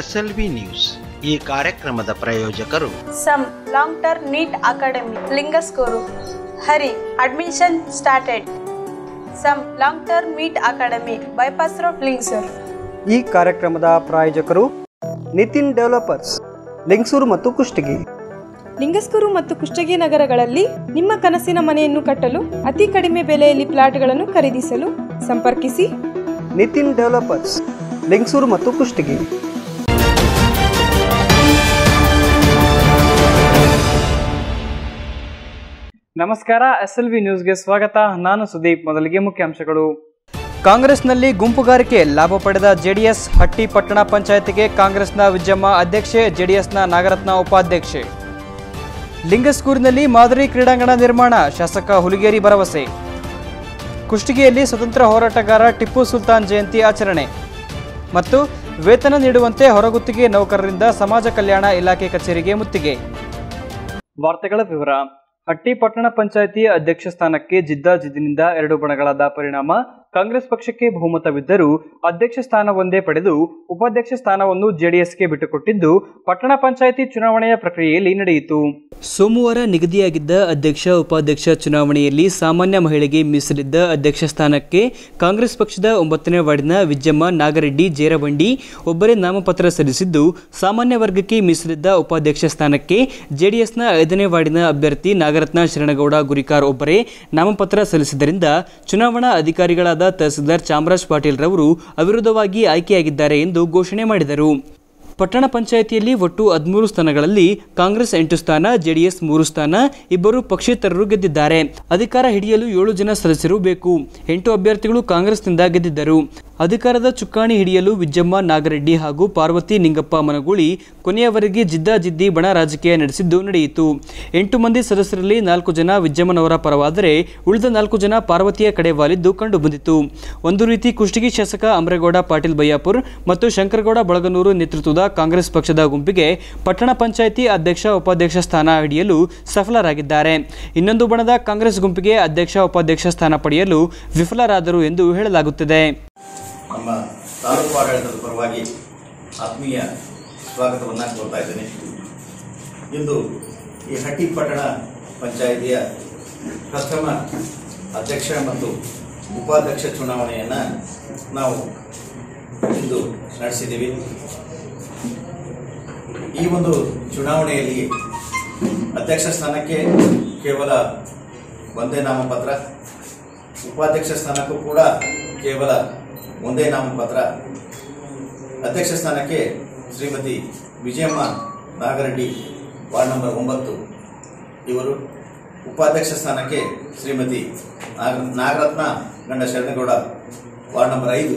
SLV news. ಈ ಕಾರ್ಯಕ್ರಮದ ಪ್ರಾಯೋಜಕರು some long term NEET academy Lingasugur. Hurry admission started. Some long term NEET academy bypass road Lingsugur. ಈ ಕಾರ್ಯಕ್ರಮದ ಪ್ರಾಯೋಜಕರು Nitin developers Lingasuru ಮತ್ತು ಕುಷ್ಟಗಿ. ಲಿಂಗಸ್ಕೂರು ಮತ್ತು ಕುಷ್ಟಗಿ ನಗರಗಳಲ್ಲಿ ನಿಮ್ಮ ಕನಸಿನ ಮನೆಯನ್ನು ಕಟ್ಟಲು ಅತಿ ಕಡಿಮೆ ಬೆಲೆಯಲ್ಲಿ ಪ್ಲಾಟ್ಗಳನ್ನು ಖರೀದಿಸಲು ಸಂಪರ್ಕಿಸಿ. ನಿತಿನ್ ಡೆವಲಪರ್ಸ್ ಲಿಂಗಸೂರು ಮತ್ತು ಕುಷ್ಟಗಿ. ನಮಸ್ಕಾರ, ಎಸ್ ಎಲ್ ವಿ ನ್ಯೂಸ್ಗೆ ಸ್ವಾಗತ. ನಾನು ಸುದೀಪ್, ಮೊದಲಿಗೆ ಮುಖ್ಯಾಂಶಗಳು. ಕಾಂಗ್ರೆಸ್ನಲ್ಲಿ ಗುಂಪುಗಾರಿಕೆ ಲಾಭ ಪಡೆದ ಜೆಡಿಎಸ್, ಹಟ್ಟಿ ಪಟ್ಟಣ ಪಂಚಾಯತಿಗೆ ಕಾಂಗ್ರೆಸ್ನ ವಿಜಯಮ್ಮ ಅಧ್ಯಕ್ಷೆ, ಜೆಡಿಎಸ್ನ ನಾಗರತ್ನ ಉಪಾಧ್ಯಕ್ಷೆ. ಲಿಂಗಸ್ಕೂರಿನಲ್ಲಿ ಮಾದರಿ ಕ್ರೀಡಾಂಗಣ ನಿರ್ಮಾಣ, ಶಾಸಕ ಹುಲಿಗೇರಿ ಭರವಸೆ. ಕುಷ್ಟಗಿಯಲ್ಲಿ ಸ್ವತಂತ್ರ ಹೋರಾಟಗಾರ ಟಿಪ್ಪು ಸುಲ್ತಾನ್ ಜಯಂತಿ ಆಚರಣೆ. ಮತ್ತು ವೇತನ ನೀಡುವಂತೆ ಹೊರಗುತ್ತಿಗೆ ನೌಕರರಿಂದ ಸಮಾಜ ಕಲ್ಯಾಣ ಇಲಾಖೆ ಕಚೇರಿಗೆ ಮುತ್ತಿಗೆ. ವಾರ್ತೆಗಳ ವಿವರ. ಹಟ್ಟಿ ಪಟ್ಟಣ ಪಂಚಾಯಿತಿ ಅಧ್ಯಕ್ಷ ಸ್ಥಾನಕ್ಕೆ ಜಿದ್ದಾಜಿದ್ದಿನಿಂದ ಎರಡು ಬಣಗಳಾದ ಪರಿಣಾಮ ಕಾಂಗ್ರೆಸ್ ಪಕ್ಷಕ್ಕೆ ಬಹುಮತವಿದ್ದರೂ ಅಧ್ಯಕ್ಷ ಸ್ಥಾನವೊಂದೇ ಪಡೆದು ಉಪಾಧ್ಯಕ್ಷ ಸ್ಥಾನವನ್ನು ಜೆಡಿಎಸ್ಗೆ ಬಿಟ್ಟುಕೊಟ್ಟಿದ್ದು ಪಟ್ಟಣ ಪಂಚಾಯಿತಿ ಚುನಾವಣೆಯ ಪ್ರಕ್ರಿಯೆಯಲ್ಲಿ ನಡೆಯಿತು. ಸೋಮವಾರ ನಿಗದಿಯಾಗಿದ್ದ ಅಧ್ಯಕ್ಷ ಉಪಾಧ್ಯಕ್ಷ ಚುನಾವಣೆಯಲ್ಲಿ ಸಾಮಾನ್ಯ ಮಹಿಳೆಗೆ ಮೀಸಲಿದ್ದ ಅಧ್ಯಕ್ಷ ಸ್ಥಾನಕ್ಕೆ ಕಾಂಗ್ರೆಸ್ ಪಕ್ಷದ ಒಂಬತ್ತನೇ ವಾರ್ಡಿನ ವಿಜ್ಜಮ್ಮ ನಾಗರೆಡ್ಡಿ ಜೇರವಂಡಿ ಒಬ್ಬರೇ ನಾಮಪತ್ರ ಸಲ್ಲಿಸಿದ್ದು, ಸಾಮಾನ್ಯ ವರ್ಗಕ್ಕೆ ಮೀಸಲಿದ್ದ ಉಪಾಧ್ಯಕ್ಷ ಸ್ಥಾನಕ್ಕೆ ಜೆಡಿಎಸ್ನ ಐದನೇ ವಾರ್ಡಿನ ಅಭ್ಯರ್ಥಿ ನಾಗರತ್ನ ಶರಣಗೌಡ ಗುರಿಕಾರ್ ಒಬ್ಬರೇ ನಾಮಪತ್ರ ಸಲ್ಲಿಸಿದ್ದರಿಂದ ಚುನಾವಣಾ ಅಧಿಕಾರಿಗಳಾದ ತಹಸೀಲ್ದಾರ್ ಚಾಮರಾಜ್ ಪಾಟೀಲ್ ರವರು ಅವಿರೋಧವಾಗಿ ಆಯ್ಕೆಯಾಗಿದ್ದಾರೆ ಎಂದು ಘೋಷಣೆ ಮಾಡಿದರು. ಪಟ್ಟಣ ಪಂಚಾಯಿತಿಯಲ್ಲಿ ಒಟ್ಟು ಹದಿಮೂರು ಸ್ಥಾನಗಳಲ್ಲಿ ಕಾಂಗ್ರೆಸ್ ಎಂಟು ಸ್ಥಾನ, ಜೆಡಿಎಸ್ ಮೂರು ಸ್ಥಾನ, ಇಬ್ಬರು ಪಕ್ಷೇತರರು ಗೆದ್ದಿದ್ದಾರೆ. ಅಧಿಕಾರ ಹಿಡಿಯಲು ಏಳು ಜನ ಸದಸ್ಯರು ಬೇಕು. ಎಂಟು ಅಭ್ಯರ್ಥಿಗಳು ಕಾಂಗ್ರೆಸ್ನಿಂದ ಗೆದ್ದಿದ್ದರು. ಅಧಿಕಾರದ ಚುಕ್ಕಾಣಿ ಹಿಡಿಯಲು ವಿಜ್ಜಮ್ಮ ನಾಗರೆಡ್ಡಿ ಹಾಗೂ ಪಾರ್ವತಿ ನಿಂಗಪ್ಪ ಮನಗೂಳಿ ಕೊನೆಯವರೆಗೆ ಜಿದ್ದಾಜಿದ್ದಿ ಬಣ ರಾಜಕೀಯ ನಡೆಸಿದ್ದು ನಡೆಯಿತು. ಎಂಟು ಮಂದಿ ಸದಸ್ಯರಲ್ಲಿ ನಾಲ್ಕು ಜನ ವಿಜ್ಜಮ್ಮನವರ ಪರವಾದರೆ ಉಳಿದ ನಾಲ್ಕು ಜನ ಪಾರ್ವತಿಯ ಕಡೆ ವಾಲಿದ್ದು ಕಂಡುಬಂದಿತು ಒಂದು ರೀತಿ ಕುಷ್ಟಗಿ ಶಾಸಕ ಅಮರೇಗೌಡ, ಪಾಟೀಲ್ ಬಯ್ಯಾಪುರ್ ಮತ್ತು ಶಂಕರಗೌಡ ಬಳಗನೂರು ನೇತೃತ್ವದ ಕಾಂಗ್ರೆಸ್ ಪಕ್ಷದ ಗುಂಪಿಗೆ ಪಟ್ಟಣ ಪಂಚಾಯಿತಿ ಅಧ್ಯಕ್ಷ, ಉಪಾಧ್ಯಕ್ಷ ಸ್ಥಾನ ಹಿಡಿಯಲು ಸಫಲರಾಗಿದ್ದಾರೆ. ಇನ್ನೊಂದು ಬಣದ ಕಾಂಗ್ರೆಸ್ ಗುಂಪಿಗೆ ಅಧ್ಯಕ್ಷ, ಉಪಾಧ್ಯಕ್ಷ ಸ್ಥಾನ ಪಡೆಯಲು ವಿಫಲರಾದರು ಎಂದು ಹೇಳಲಾಗುತ್ತಿದೆ. ತಾಲೂಕು ಆಡಳಿತದ ಪರವಾಗಿ ಆತ್ಮೀಯ ಸ್ವಾಗತವನ್ನು ಕೋರ್ತಾ ಇದ್ದೇನೆ. ಇಂದು ಈ ಹಟ್ಟಿ ಪಟ್ಟಣ ಪಂಚಾಯಿತಿಯ ಪ್ರಥಮ ಅಧ್ಯಕ್ಷ ಮತ್ತು ಉಪಾಧ್ಯಕ್ಷ ಚುನಾವಣೆಯನ್ನು ನಾವು ಇಂದು ನಡೆಸಿದ್ದೀವಿ. ಈ ಒಂದು ಚುನಾವಣೆಯಲ್ಲಿ ಅಧ್ಯಕ್ಷ ಸ್ಥಾನಕ್ಕೆ ಕೇವಲ ಒಂದೇ ನಾಮಪತ್ರ, ಉಪಾಧ್ಯಕ್ಷ ಸ್ಥಾನಕ್ಕೂ ಕೂಡ ಕೇವಲ ಒಂದೇ ನಾಮಪತ್ರ ಅಧ್ಯಕ್ಷ ಸ್ಥಾನಕ್ಕೆ ಶ್ರೀಮತಿ ವಿಜಯಮ್ಮ ನಾಗರೆಡ್ಡಿ ವಾರ್ಡ್ ನಂಬರ್ ಒಂಬತ್ತು. ಇವರು ಉಪಾಧ್ಯಕ್ಷ ಸ್ಥಾನಕ್ಕೆ ಶ್ರೀಮತಿ ನಾಗ, ನಾಗರತ್ನ ಗಂಡ ಶರಣಗೌಡ, ವಾರ್ಡ್ ನಂಬರ್ ಐದು.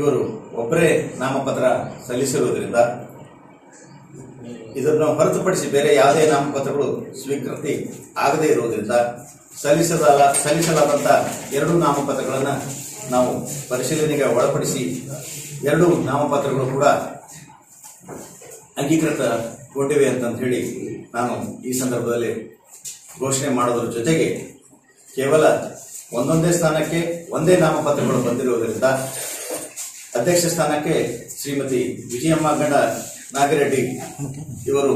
ಇವರು ಒಬ್ಬರೇ ನಾಮಪತ್ರ ಸಲ್ಲಿಸಿರುವುದರಿಂದ ಇದನ್ನು ಹೊರತುಪಡಿಸಿ ಬೇರೆ ಯಾವುದೇ ನಾಮಪತ್ರಗಳು ಸ್ವೀಕೃತಿ ಆಗದೇ ಇರುವುದರಿಂದ ಸಲ್ಲಿಸದ ಸಲ್ಲಿಸಲಾದಂಥ ಎರಡು ನಾಮಪತ್ರಗಳನ್ನು ನಾವು ಪರಿಶೀಲನೆಗೆ ಒಳಪಡಿಸಿ ಎರಡು ನಾಮಪತ್ರಗಳು ಕೂಡ ಅಂಗೀಕೃತಗೊಂಡಿವೆ ಅಂತಂತ ಹೇಳಿ ನಾನು ಈ ಸಂದರ್ಭದಲ್ಲಿ ಘೋಷಣೆ ಮಾಡೋದ್ರ ಜೊತೆಗೆ ಕೇವಲ ಒಂದೊಂದೇ ಸ್ಥಾನಕ್ಕೆ ಒಂದೇ ನಾಮಪತ್ರಗಳು ಬಂದಿರುವುದರಿಂದ ಅಧ್ಯಕ್ಷ ಸ್ಥಾನಕ್ಕೆ ಶ್ರೀಮತಿ ವಿಜಯಮ್ಮ ಗಂಡ ನಾಗರೆಡ್ಡಿ ಇವರು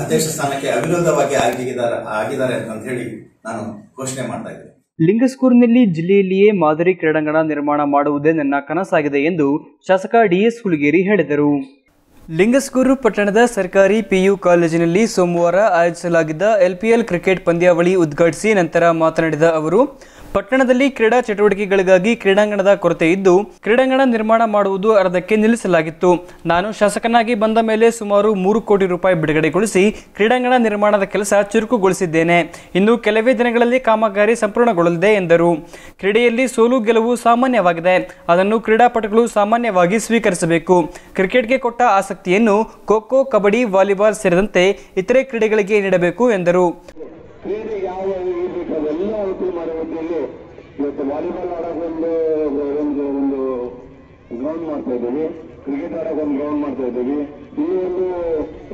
ಅಧ್ಯಕ್ಷ ಸ್ಥಾನಕ್ಕೆ ಅವಿರೋಧವಾಗಿ ಆಗಿದ್ದಾರೆ ಆಗಿದ್ದಾರೆ ಅಂತ ಹೇಳಿ ನಾನು ಘೋಷಣೆ ಮಾಡ್ತಾ ಇದ್ದೇನೆ. ಲಿಂಗಸ್ಕೂರಿನಲ್ಲಿ ಜಿಲ್ಲೆಯಲ್ಲಿಯೇ ಮಾದರಿ ಕ್ರೀಡಾಂಗಣ ನಿರ್ಮಾಣ ಮಾಡುವುದೇ ನನ್ನ ಕನಸಾಗಿದೆ ಎಂದು ಶಾಸಕ ಡಿಎಸ್ ಹುಲಿಗೇರಿ ಹೇಳಿದರು. ಲಿಂಗಸ್ಕೂರು ಪಟ್ಟಣದ ಸರ್ಕಾರಿ ಪಿಯು ಕಾಲೇಜಿನಲ್ಲಿ ಸೋಮವಾರ ಆಯೋಜಿಸಲಾಗಿದ್ದ ಎಲ್ಪಿಎಲ್ ಕ್ರಿಕೆಟ್ ಪಂದ್ಯಾವಳಿ ಉದ್ಘಾಟಿಸಿ ನಂತರ ಮಾತನಾಡಿದ ಅವರು ಪಟ್ಟಣದಲ್ಲಿ ಕ್ರೀಡಾ ಚಟುವಟಿಕೆಗಳಿಗಾಗಿ ಕ್ರೀಡಾಂಗಣದ ಕೊರತೆ ಇದ್ದು, ಕ್ರೀಡಾಂಗಣ ನಿರ್ಮಾಣ ಮಾಡುವುದು ಅರ್ಧಕ್ಕೆ ನಿಲ್ಲಿಸಲಾಗಿತ್ತು. ನಾನು ಶಾಸಕನಾಗಿ ಬಂದ ಮೇಲೆ ಸುಮಾರು ಮೂರು ಕೋಟಿ ರೂಪಾಯಿ ಬಿಡುಗಡೆಗೊಳಿಸಿ ಕ್ರೀಡಾಂಗಣ ನಿರ್ಮಾಣದ ಕೆಲಸ ಚುರುಕುಗೊಳಿಸಿದ್ದೇನೆ. ಇನ್ನು ಕೆಲವೇ ದಿನಗಳಲ್ಲಿ ಕಾಮಗಾರಿ ಸಂಪೂರ್ಣಗೊಳ್ಳಲಿದೆ ಎಂದರು. ಕ್ರೀಡೆಯಲ್ಲಿ ಸೋಲು ಗೆಲುವು ಸಾಮಾನ್ಯವಾಗಿದೆ. ಅದನ್ನು ಕ್ರೀಡಾಪಟುಗಳು ಸಾಮಾನ್ಯವಾಗಿ ಸ್ವೀಕರಿಸಬೇಕು. ಕ್ರಿಕೆಟ್ಗೆ ಕೊಟ್ಟ ಆಸಕ್ತಿಯನ್ನು ಖೋಖೋ, ಕಬಡ್ಡಿ, ವಾಲಿಬಾಲ್ ಸೇರಿದಂತೆ ಇತರೆ ಕ್ರೀಡೆಗಳಿಗೆ ನೀಡಬೇಕು ಎಂದರು. ಇವತ್ತು ವಾಲಿಬಾಲ್ ಆಡೋದೊಂದು ಒಂದು ಒಂದು ಗ್ರೌಂಡ್ ಮಾಡ್ತಾ ಇದ್ದೀವಿ. ಕ್ರಿಕೆಟ್ ಆಡೋಕೆ ಗ್ರೌಂಡ್ ಮಾಡ್ತಾ ಇದ್ದೀವಿ. ಈ ಒಂದು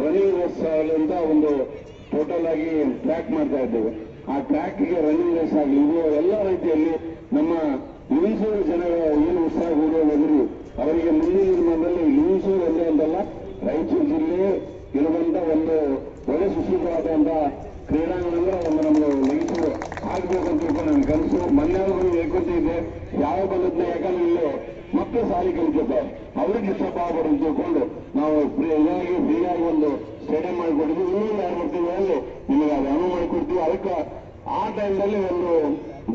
ರನ್ನಿಂಗ್ ರೇಸ್ ಆಗಲಿ ಅಂತ ಒಂದು ಟೋಟಲ್ ಆಗಿ ಟ್ರ್ಯಾಕ್ ಮಾಡ್ತಾ ಇದ್ದೇವೆ. ಆ ಟ್ರ್ಯಾಕ್ಗೆ ರನ್ನಿಂಗ್ ರೇಸ್ ಆಗಲಿ, ಇದು ಎಲ್ಲ ರೀತಿಯಲ್ಲಿ ನಮ್ಮ ಲಿಂಗಸೂರು ಜನರ ಏನು ಉತ್ಸಾಹ ಗೂಡೋದಂದ್ರಿ ಅವರಿಗೆ ಮುಂದಿನ ನಿರ್ಮಾಣದಲ್ಲಿ ಲಿಂಗಸೂರು ಒಂದೇ ಅಂತಲ್ಲ, ರಾಯಚೂರು ಜಿಲ್ಲೆ ಇರುವಂತಹ ಒಂದು ಒಳ್ಳೆ ಸುಶೀಲವಾದಂತಹ ಕ್ರೀಡಾಂಗಣ ಅಂದ್ರೆ ಒಂದು ನಮ್ಮ ಆಗಬೇಕು ಅಂತ ತಿಳ್ಕೊಂಡು ನನ್ನ ಕನಸು ಮನೆಯವರು ಏಕತೆ ಇದೆ, ಯಾವ ಬಲದ್ನ ಯಾಕಂದ್ರೆ ಇಲ್ಲೇ ಸಾಲಿ ಕಲಿತಿದ್ದಾರೆ ಅವ್ರಿಗೆ ಡಿಸ್ಟರ್ಬ್ ಆಗ್ಬಾರ್ದು ಅಂತ ತಿಳ್ಕೊಂಡು ನಾವು ಇದಾಗಿ ಫ್ರೀಯಾಗಿ ಒಂದು ಸ್ಟೇಡಿಯಂ ಮಾಡಿಕೊಡ್ತೀವಿ ಇನ್ನೂ ಯಾರು ಬರ್ತೀವಿ ಅಲ್ಲಿ ನಿಮಗೆ ಅದು ಅನುವು ಮಾಡಿಕೊಡ್ತೀವಿ. ಅದಕ್ಕೆ ಆ ಟೈಮ್ನಲ್ಲಿ ಒಂದು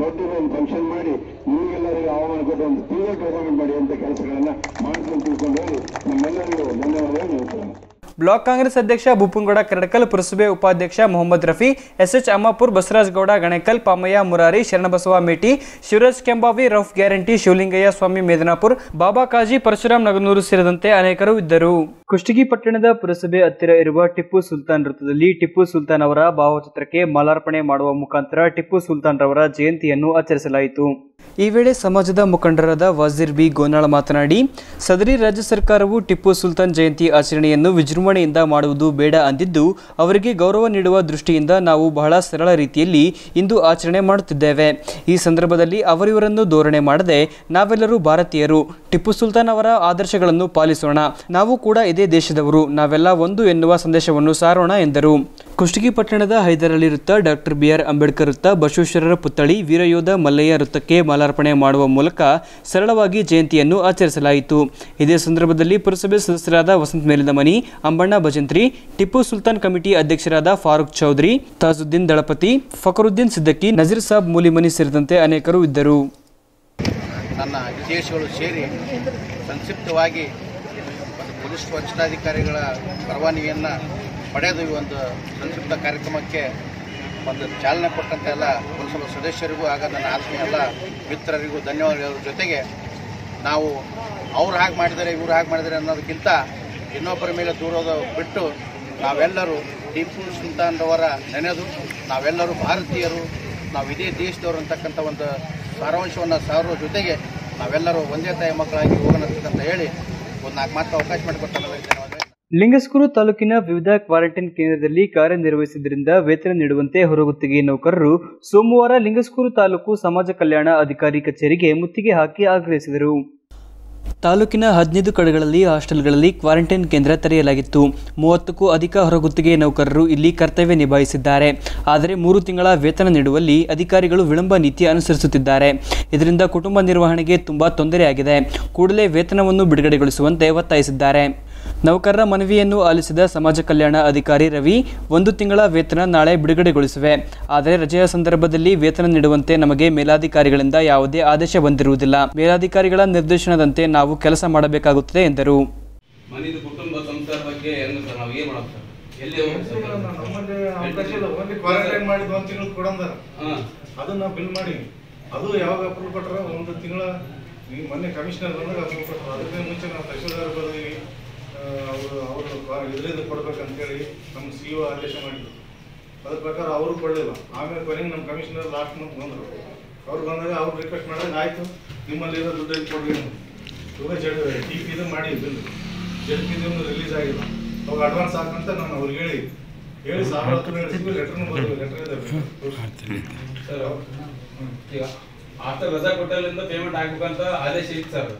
ದೊಡ್ಡ ಒಂದು ಫಂಕ್ಷನ್ ಮಾಡಿ ನಿಮಗೆಲ್ಲರಿಗೂ ಆಹ್ವಾನ ಕೊಟ್ಟು ಒಂದು ತೀವ್ರ ಟೂರ್ನಮೆಂಟ್ ಮಾಡಿ ಅಂತ ಕೆಲಸಗಳನ್ನ ಮಾಡ್ಕೊಂಡು ತಿಳ್ಕೊಂಡು ಹೋಗಿ ನಮ್ಮೆಲ್ಲರಿಗೂ ಧನ್ಯವಾದಗಳು. ಹೇಳ್ತೇನೆ ಬ್ಲಾಕ್ ಕಾಂಗ್ರೆಸ್ ಅಧ್ಯಕ್ಷ ಭೂಪಂಗೌಡ ಕರಡಕಲ್, ಪುರಸಭೆ ಉಪಾಧ್ಯಕ್ಷ ಮೊಹಮ್ಮದ್ ರಫಿ, ಎಸ್ಎಚ್ ಅಮ್ಮಾಪುರ್ ಬಸವರಾಜ್ ಗೌಡ ಗಣೇಕಲ್, ಪಾಮಯ್ಯ ಮುರಾರಿ, ಶರಣಬಸವ ಮೇಟಿ, ಶಿವರಾಜ್ ಕೆಂಬಾವಿ, ರಫ್ ಗ್ಯಾರಂಟಿ, ಶಿವಲಿಂಗಯ್ಯ ಸ್ವಾಮಿ ಮೇದನಾಪುರ್, ಬಾಬಾ ಕಾಜಿ, ಪರಶುರಾಮ್ ನಗನೂರು ಸೇರಿದಂತೆ ಅನೇಕರು ಇದ್ದರು. ಕುಷ್ಟಗಿ ಪಟ್ಟಣದ ಪುರಸಭೆ ಹತ್ತಿರ ಇರುವ ಟಿಪ್ಪು ಸುಲ್ತಾನ್ ವೃತ್ತದಲ್ಲಿ ಟಿಪ್ಪು ಸುಲ್ತಾನ್ ಅವರ ಭಾವಚಿತ್ರಕ್ಕೆ ಮಾಲಾರ್ಪಣೆ ಮಾಡುವ ಮುಖಾಂತರ ಟಿಪ್ಪು ಸುಲ್ತಾನ್ ರವರ ಜಯಂತಿಯನ್ನು ಆಚರಿಸಲಾಯಿತು. ಈ ವೇಳೆ ಸಮಾಜದ ಮುಖಂಡರಾದ ವಜೀರ್ ಬಿ ಗೋನಾಳ ಮಾತನಾಡಿ, ಸದರಿ ರಾಜ್ಯ ಸರ್ಕಾರವು ಟಿಪ್ಪು ಸುಲ್ತಾನ್ ಜಯಂತಿ ಆಚರಣೆಯನ್ನು ವಿಜೃಂಭಣೆಯಿಂದ ಮಾಡುವುದು ಬೇಡ ಅಂದಿದ್ದು, ಅವರಿಗೆ ಗೌರವ ನೀಡುವ ದೃಷ್ಟಿಯಿಂದ ನಾವು ಬಹಳ ಸರಳ ರೀತಿಯಲ್ಲಿ ಇಂದು ಆಚರಣೆ ಮಾಡುತ್ತಿದ್ದೇವೆ. ಈ ಸಂದರ್ಭದಲ್ಲಿ ಅವರಿವರನ್ನು ಧೋರಣೆ ಮಾಡದೆ ನಾವೆಲ್ಲರೂ ಭಾರತೀಯರು. ಟಿಪ್ಪು ಸುಲ್ತಾನ್ ಅವರ ಆದರ್ಶಗಳನ್ನು ಪಾಲಿಸೋಣ. ನಾವು ಕೂಡ ಇದೇ ದೇಶದವರು. ನಾವೆಲ್ಲ ಒಂದು ಎನ್ನುವ ಸಂದೇಶವನ್ನು ಸಾರೋಣ ಎಂದರು. ಕುಷ್ಟಗಿ ಪಟ್ಟಣದ ಹೈದರಳ್ಳಿ ವೃತ್ತ ಡಾಕ್ಟರ್ ಬಿಆರ್ ಅಂಬೇಡ್ಕರ್ ವೃತ್ತ ಬಸವೇಶ್ವರರ ಪುತ್ಥಳಿ ವೀರಯೋಧ ಮಲ್ಲಯ್ಯ ವೃತ್ತಕ್ಕೆ ಮಾಲಾರ್ಪಣೆ ಮಾಡುವ ಮೂಲಕ ಸರಳವಾಗಿ ಜಯಂತಿಯನ್ನು ಆಚರಿಸಲಾಯಿತು. ಇದೇ ಸಂದರ್ಭದಲ್ಲಿ ಪುರಸಭೆ ಸದಸ್ಯರಾದ ವಸಂತ ಮೇಲಿನ ಮನಿ ಅಂಬಣ್ಣ ಭಜಂತ್ರಿ, ಟಿಪ್ಪು ಸುಲ್ತಾನ್ ಕಮಿಟಿ ಅಧ್ಯಕ್ಷರಾದ ಫಾರೂಕ್ ಚೌಧರಿ ತಾಜುದ್ದೀನ್ ದಳಪತಿ, ಫಕರುದ್ದೀನ್ ಸಿದ್ದಕ್ಕಿ, ನಜೀರ್ ಸಾಬ್ ಮೂಲಿಮನಿ ಸೇರಿದಂತೆ ಅನೇಕರು ಇದ್ದರು. ನನ್ನ ವಿಶೇಷಗಳು ಸೇರಿ ಸಂಕ್ಷಿಪ್ತವಾಗಿ ಪೊಲೀಸ್ ವರಿಷ್ಠಾಧಿಕಾರಿಗಳ ಪರವಾನಗಿಯನ್ನು ಪಡೆದು ಈ ಒಂದು ಸಂಸ್ಕೃತ ಕಾರ್ಯಕ್ರಮಕ್ಕೆ ಒಂದು ಚಾಲನೆ ಕೊಟ್ಟಂತ ಎಲ್ಲ ಪುರಸಭಾ ಸದಸ್ಯರಿಗೂ ಆಗ ನನ್ನ ಆತ್ಮೀಯ ಎಲ್ಲ ಮಿತ್ರರಿಗೂ ಧನ್ಯವಾದ ಹೇಳೋದ್ರ ಜೊತೆಗೆ ನಾವು ಅವ್ರು ಹಾಗೆ ಮಾಡಿದರೆ ಇವ್ರು ಹಾಗೆ ಮಾಡಿದರೆ ಅನ್ನೋದಕ್ಕಿಂತ ಇನ್ನೊಬ್ಬರ ಮೇಲೆ ದೂರೋದು ಬಿಟ್ಟು ನಾವೆಲ್ಲರೂ ಟಿಪ್ಪು ಸುಲ್ತಾನ್ರವರ ನೆನೆದು ನಾವೆಲ್ಲರೂ ಭಾರತೀಯರು, ನಾವು ಇದೇ ದೇಶದವರು ಅಂತಕ್ಕಂಥ ಒಂದು ಸಾರಾಂಶವನ್ನು ಸಾರುವ ಜೊತೆಗೆ ನಾವೆಲ್ಲರೂ ಒಂದೇ ತಾಯಿ ಮಕ್ಕಳಾಗಿ ಹೋಗೋಣ ಅಂತ ಹೇಳಿ ಒಂದು ನಾಲ್ಕು ಮಾತ್ರ ಅವಕಾಶ ಮಾಡಿಕೊಟ್ಟ ಲಿಂಗಸ್ಕೂರು ತಾಲೂಕಿನ ವಿವಿಧ ಕ್ವಾರಂಟೈನ್ ಕೇಂದ್ರದಲ್ಲಿ ಕಾರ್ಯನಿರ್ವಹಿಸಿದ್ದರಿಂದ ವೇತನ ನೀಡುವಂತೆ ಹೊರಗುತ್ತಿಗೆ ನೌಕರರು ಸೋಮವಾರ ಲಿಂಗಸ್ಕೂರು ತಾಲೂಕು ಸಮಾಜ ಕಲ್ಯಾಣ ಅಧಿಕಾರಿ ಕಚೇರಿಗೆ ಮುತ್ತಿಗೆ ಹಾಕಿ ಆಗ್ರಹಿಸಿದರು. ತಾಲೂಕಿನ ಹದಿನೈದು ಕಡೆಗಳಲ್ಲಿ ಹಾಸ್ಟೆಲ್ಗಳಲ್ಲಿ ಕ್ವಾರಂಟೈನ್ ಕೇಂದ್ರ ತೆರೆಯಲಾಗಿತ್ತು. ಮೂವತ್ತಕ್ಕೂ ಅಧಿಕ ಹೊರಗುತ್ತಿಗೆ ನೌಕರರು ಇಲ್ಲಿ ಕರ್ತವ್ಯ ನಿಭಾಯಿಸಿದ್ದಾರೆ. ಆದರೆ ಮೂರು ತಿಂಗಳ ವೇತನ ನೀಡುವಲ್ಲಿ ಅಧಿಕಾರಿಗಳು ವಿಳಂಬ ನೀತಿ ಅನುಸರಿಸುತ್ತಿದ್ದಾರೆ. ಇದರಿಂದ ಕುಟುಂಬ ನಿರ್ವಹಣೆಗೆ ತುಂಬಾ ತೊಂದರೆಯಾಗಿದೆ. ಕೂಡಲೇ ವೇತನವನ್ನು ಬಿಡುಗಡೆಗೊಳಿಸುವಂತೆ ಒತ್ತಾಯಿಸಿದ್ದಾರೆ. ನೌಕರರ ಮನವಿಯನ್ನು ಆಲಿಸಿದ ಸಮಾಜ ಕಲ್ಯಾಣ ಅಧಿಕಾರಿ ರವಿ ಒಂದು ತಿಂಗಳ ವೇತನ ನಾಳೆ ಬಿಡುಗಡೆಗೊಳಿಸುವೆ. ಆದರೆ ರಜೆಯ ಸಂದರ್ಭದಲ್ಲಿ ವೇತನ ನೀಡುವಂತೆ ನಮಗೆ ಮೇಲಾಧಿಕಾರಿಗಳಿಂದ ಯಾವುದೇ ಆದೇಶ ಬಂದಿರುವುದಿಲ್ಲ. ಮೇಲಾಧಿಕಾರಿಗಳ ನಿರ್ದೇಶನದಂತೆ ನಾವು ಕೆಲಸ ಮಾಡಬೇಕಾಗುತ್ತದೆ ಎಂದರು. ಅದು ಯಾವಾಗ ಅಪ್ರೂವ್ ಕೊಟ್ಟರೆ ಒಂದು ತಿಂಗಳ ಈ ಮೊನ್ನೆ ಕಮಿಷನರ್ ಬಂದಾಗ ಅಪ್ರೂವ್ ಕೊಟ್ಟರು ಅದಕ್ಕೆ ಮುಂಚೆ ನಾವು ತಹಶೀಲ್ದಾರ್ ಬದಲಿಗೆ ಅವರು ಅವರು ಇದರಿಂದ ಕೊಡ್ಬೇಕಂತೇಳಿ ನಮ್ಮ ಸಿ ಒ ಆದೇಶ ಮಾಡಿದ್ರು. ಅದ್ರ ಪ್ರಕಾರ ಅವರು ಕೊಡಲಿಲ್ಲ. ಆಮೇಲೆ ಕೊನೆಗೆ ನಮ್ಮ ಕಮಿಷನರ್ ಲಾಸ್ಟ್ ಮಂತ್ ಬಂದರು. ಅವ್ರು ಬಂದಾಗ ಅವ್ರು ರಿಕ್ವೆಸ್ಟ್ ಮಾಡಿದ್ರೆ ಆಯಿತು, ನಿಮ್ಮಲ್ಲಿ ಇರೋ ದುಡ್ಡು ಕೊಡ್ರಿ. ಇವಾಗ ಜಡ್ ಟಿ ಇದು ಮಾಡಿ ಬಿಲ್. ಜಡ್ ಪಿ ರಿಲೀಸ್ ಆಗಿಲ್ಲ. ಅವಾಗ ಅಡ್ವಾನ್ಸ್ ಹಾಕಂತ ನಾನು ಅವ್ರಿಗೆ ಹೇಳಿ. ಹೇಳಿ ಸಾವಿರ ಹತ್ತು ಬಂದಿಲ್ಲ ಲೆಟರ್ ಇದೆ. ಸರ್ ಈಗ ಆಫ್ಟರ್ ರಜಾ ಕೊಟ್ಟಲ್ಲಿಂದ ಪೇಮೆಂಟ್ ಆಗ್ಬೇಕಂತ ಆದೇಶ ಇತ್ತು ಸರ್.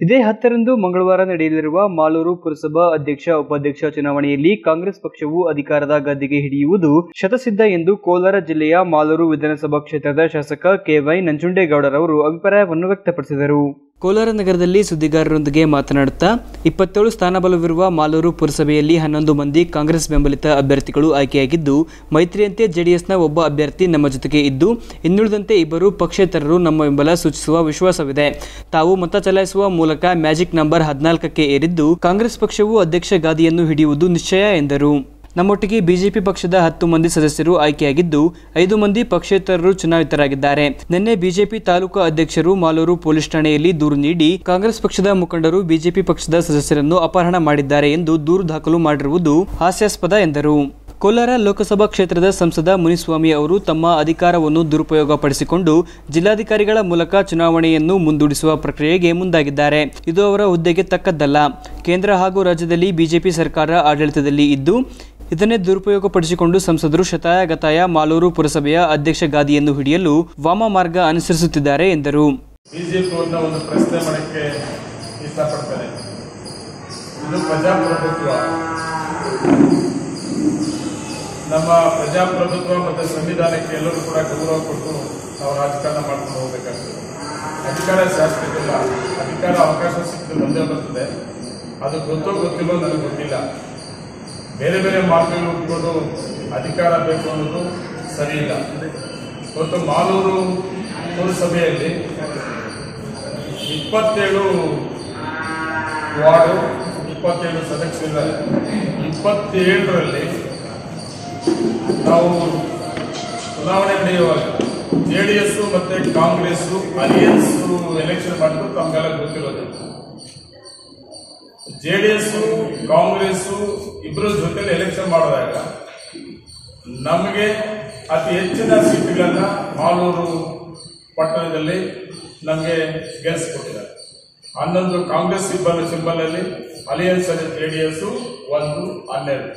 ಇದೇ ಹತ್ತರಂದು ಮಂಗಳವಾರ ನಡೆಯಲಿರುವ ಮಾಲೂರು ಪುರಸಭಾ ಅಧ್ಯಕ್ಷ, ಉಪಾಧ್ಯಕ್ಷ ಚುನಾವಣೆಯಲ್ಲಿ ಕಾಂಗ್ರೆಸ್ ಪಕ್ಷವು ಅಧಿಕಾರದ ಗದ್ದಿಗೆ ಹಿಡಿಯುವುದು ಶತಸಿದ್ಧ ಎಂದು ಕೋಲಾರ ಜಿಲ್ಲೆಯ ಮಾಲೂರು ವಿಧಾನಸಭಾ ಕ್ಷೇತ್ರದ ಶಾಸಕ ಕೆವೈ ನಂಜುಂಡೇಗೌಡರವರು ಅಭಿಪ್ರಾಯವನ್ನು ವ್ಯಕ್ತಪಡಿಸಿದರು. ಕೋಲಾರ ನಗರದಲ್ಲಿ ಸುದ್ದಿಗಾರರೊಂದಿಗೆ ಮಾತನಾಡುತ್ತಾ, ಇಪ್ಪತ್ತೇಳು ಸ್ಥಾನಬಲವಿರುವ ಮಾಲೂರು ಪುರಸಭೆಯಲ್ಲಿ ಹನ್ನೊಂದು ಮಂದಿ ಕಾಂಗ್ರೆಸ್ ಬೆಂಬಲಿತ ಅಭ್ಯರ್ಥಿಗಳು ಆಯ್ಕೆಯಾಗಿದ್ದು, ಮೈತ್ರಿಯಂತೆ ಜೆಡಿಎಸ್ನ ಒಬ್ಬ ಅಭ್ಯರ್ಥಿ ನಮ್ಮ ಜೊತೆಗೆ ಇದ್ದು, ಇನ್ನುಳಿದಂತೆ ಇಬ್ಬರು ಪಕ್ಷೇತರರು ನಮ್ಮ ಬೆಂಬಲ ಸೂಚಿಸುವ ವಿಶ್ವಾಸವಿದೆ. ತಾವು ಮತ ಚಲಾಯಿಸುವ ಮೂಲಕ ಮ್ಯಾಜಿಕ್ ನಂಬರ್ ಹದಿನಾಲ್ಕಕ್ಕೆ ಏರಿದ್ದು, ಕಾಂಗ್ರೆಸ್ ಪಕ್ಷವು ಅಧ್ಯಕ್ಷ ಗಾದಿಯನ್ನು ಹಿಡಿಯುವುದು ನಿಶ್ಚಯ ಎಂದರು. ನಮ್ಮೊಟ್ಟಿಗೆ ಬಿಜೆಪಿ ಪಕ್ಷದ ಹತ್ತು ಮಂದಿ ಸದಸ್ಯರು ಆಯ್ಕೆಯಾಗಿದ್ದು, ಐದು ಮಂದಿ ಪಕ್ಷೇತರರು ಚುನಾಯಿತರಾಗಿದ್ದಾರೆ. ನಿನ್ನೆ ಬಿಜೆಪಿ ತಾಲೂಕು ಅಧ್ಯಕ್ಷರು ಮಾಲೂರು ಪೊಲೀಸ್ ಠಾಣೆಯಲ್ಲಿ ದೂರು ನೀಡಿ, ಕಾಂಗ್ರೆಸ್ ಪಕ್ಷದ ಮುಖಂಡರು ಬಿಜೆಪಿ ಪಕ್ಷದ ಸದಸ್ಯರನ್ನು ಅಪಹರಣ ಮಾಡಿದ್ದಾರೆ ಎಂದು ದೂರು ದಾಖಲು ಮಾಡಿರುವುದು ಹಾಸ್ಯಾಸ್ಪದ ಎಂದರು. ಕೋಲಾರ ಲೋಕಸಭಾ ಕ್ಷೇತ್ರದ ಸಂಸದ ಮುನಿಸ್ವಾಮಿ ಅವರು ತಮ್ಮ ಅಧಿಕಾರವನ್ನು ದುರುಪಯೋಗಪಡಿಸಿಕೊಂಡು ಜಿಲ್ಲಾಧಿಕಾರಿಗಳ ಮೂಲಕ ಚುನಾವಣೆಯನ್ನು ಮುಂದೂಡಿಸುವ ಪ್ರಕ್ರಿಯೆಗೆ ಮುಂದಾಗಿದ್ದಾರೆ. ಇದು ಅವರ ಹುದ್ದೆಗೆ ತಕ್ಕದ್ದಲ್ಲ. ಕೇಂದ್ರ ಹಾಗೂ ರಾಜ್ಯದಲ್ಲಿ ಬಿಜೆಪಿ ಸರ್ಕಾರ ಆಡಳಿತದಲ್ಲಿ ಇದ್ದು ಇದನ್ನೇ ದುರುಪಯೋಗಪಡಿಸಿಕೊಂಡು ಸಂಸದರು ಶತಾಯಗತಾಯ ಮಾಲೂರು ಪುರಸಭೆಯ ಅಧ್ಯಕ್ಷ ಗಾದಿಯನ್ನು ಹಿಡಿಯಲು ವಾಮ ಮಾರ್ಗ ಅನುಸರಿಸುತ್ತಿದ್ದಾರೆ ಎಂದರು. ನಮ್ಮ ಪ್ರಜಾಪ್ರಭುತ್ವ ಮತ್ತು ಸಂವಿಧಾನಕ್ಕೆ ಎಲ್ಲರೂ ಕೂಡ ಗೌರವ ಕೊಟ್ಟು ನಾವು ರಾಜಕಾರಣ ಮಾಡ್ಕೊಂಡು ಹೋಗ್ಬೇಕಾಗ್ತದೆ. ಅಧಿಕಾರ ಶಾಶ್ವತವಿಲ್ಲ ಅಧಿಕಾರ ಅವಕಾಶ ಸಿಕ್ಕಿದ್ರೆ ಬಂದೇ ಬರ್ತದೆ. ಅದು ಗೊತ್ತೋ ಗೊತ್ತಿಲ್ಲೋ ನನಗೆ ಗೊತ್ತಿಲ್ಲ. ಬೇರೆ ಬೇರೆ ಮಾರ್ಗಗಳು ಹುಡ್ಕೊಂಡು ಅಧಿಕಾರ ಬೇಕು ಅನ್ನೋದು ಸರಿ ಇಲ್ಲ. ಇವತ್ತು ಮಾಲೂರು ಪುರಸಭೆಯಲ್ಲಿ ಇಪ್ಪತ್ತೇಳು ವಾರ್ಡು, ಇಪ್ಪತ್ತೇಳು ಸದಸ್ಯರಿದ್ದಾರೆ ಇಪ್ಪತ್ತೇಳರಲ್ಲಿ ನಾವು ಚುನಾವಣೆ ನಡೆಯುವಾಗ ಜೆ ಡಿ ಎಸ್ ಮತ್ತೆ ಕಾಂಗ್ರೆಸ್ ಅಲಿಯನ್ಸ್ ಎಲೆಕ್ಷನ್ ಮಾಡಿದ್ರು ತಮಗೆಲ್ಲ ಗೊತ್ತಿರೋದು. ಜೆ ಡಿ ಎಸ್ ಕಾಂಗ್ರೆಸ್ ಇಬ್ಬರ ಜೊತೆಲಿ ಎಲೆಕ್ಷನ್ ಮಾಡಿದಾಗ ನಮಗೆ ಅತಿ ಹೆಚ್ಚಿನ ಸೀಟ್ಗಳನ್ನ ಮಾಲೂರು ಪಟ್ಟಣದಲ್ಲಿ ನಮಗೆ ಗೆಲ್ಲಿಸಿಕೊಟ್ಟಿದ್ದಾರೆ ಹನ್ನೊಂದು ಕಾಂಗ್ರೆಸ್ ಸಿಂಬಲ್ ಸಿಂಬಲ್ ಅಲ್ಲಿ ಅಲಿಯನ್ಸ್ ಜೆ ಡಿ ಎಸ್ ಒಂದು, ಹನ್ನೆರಡು.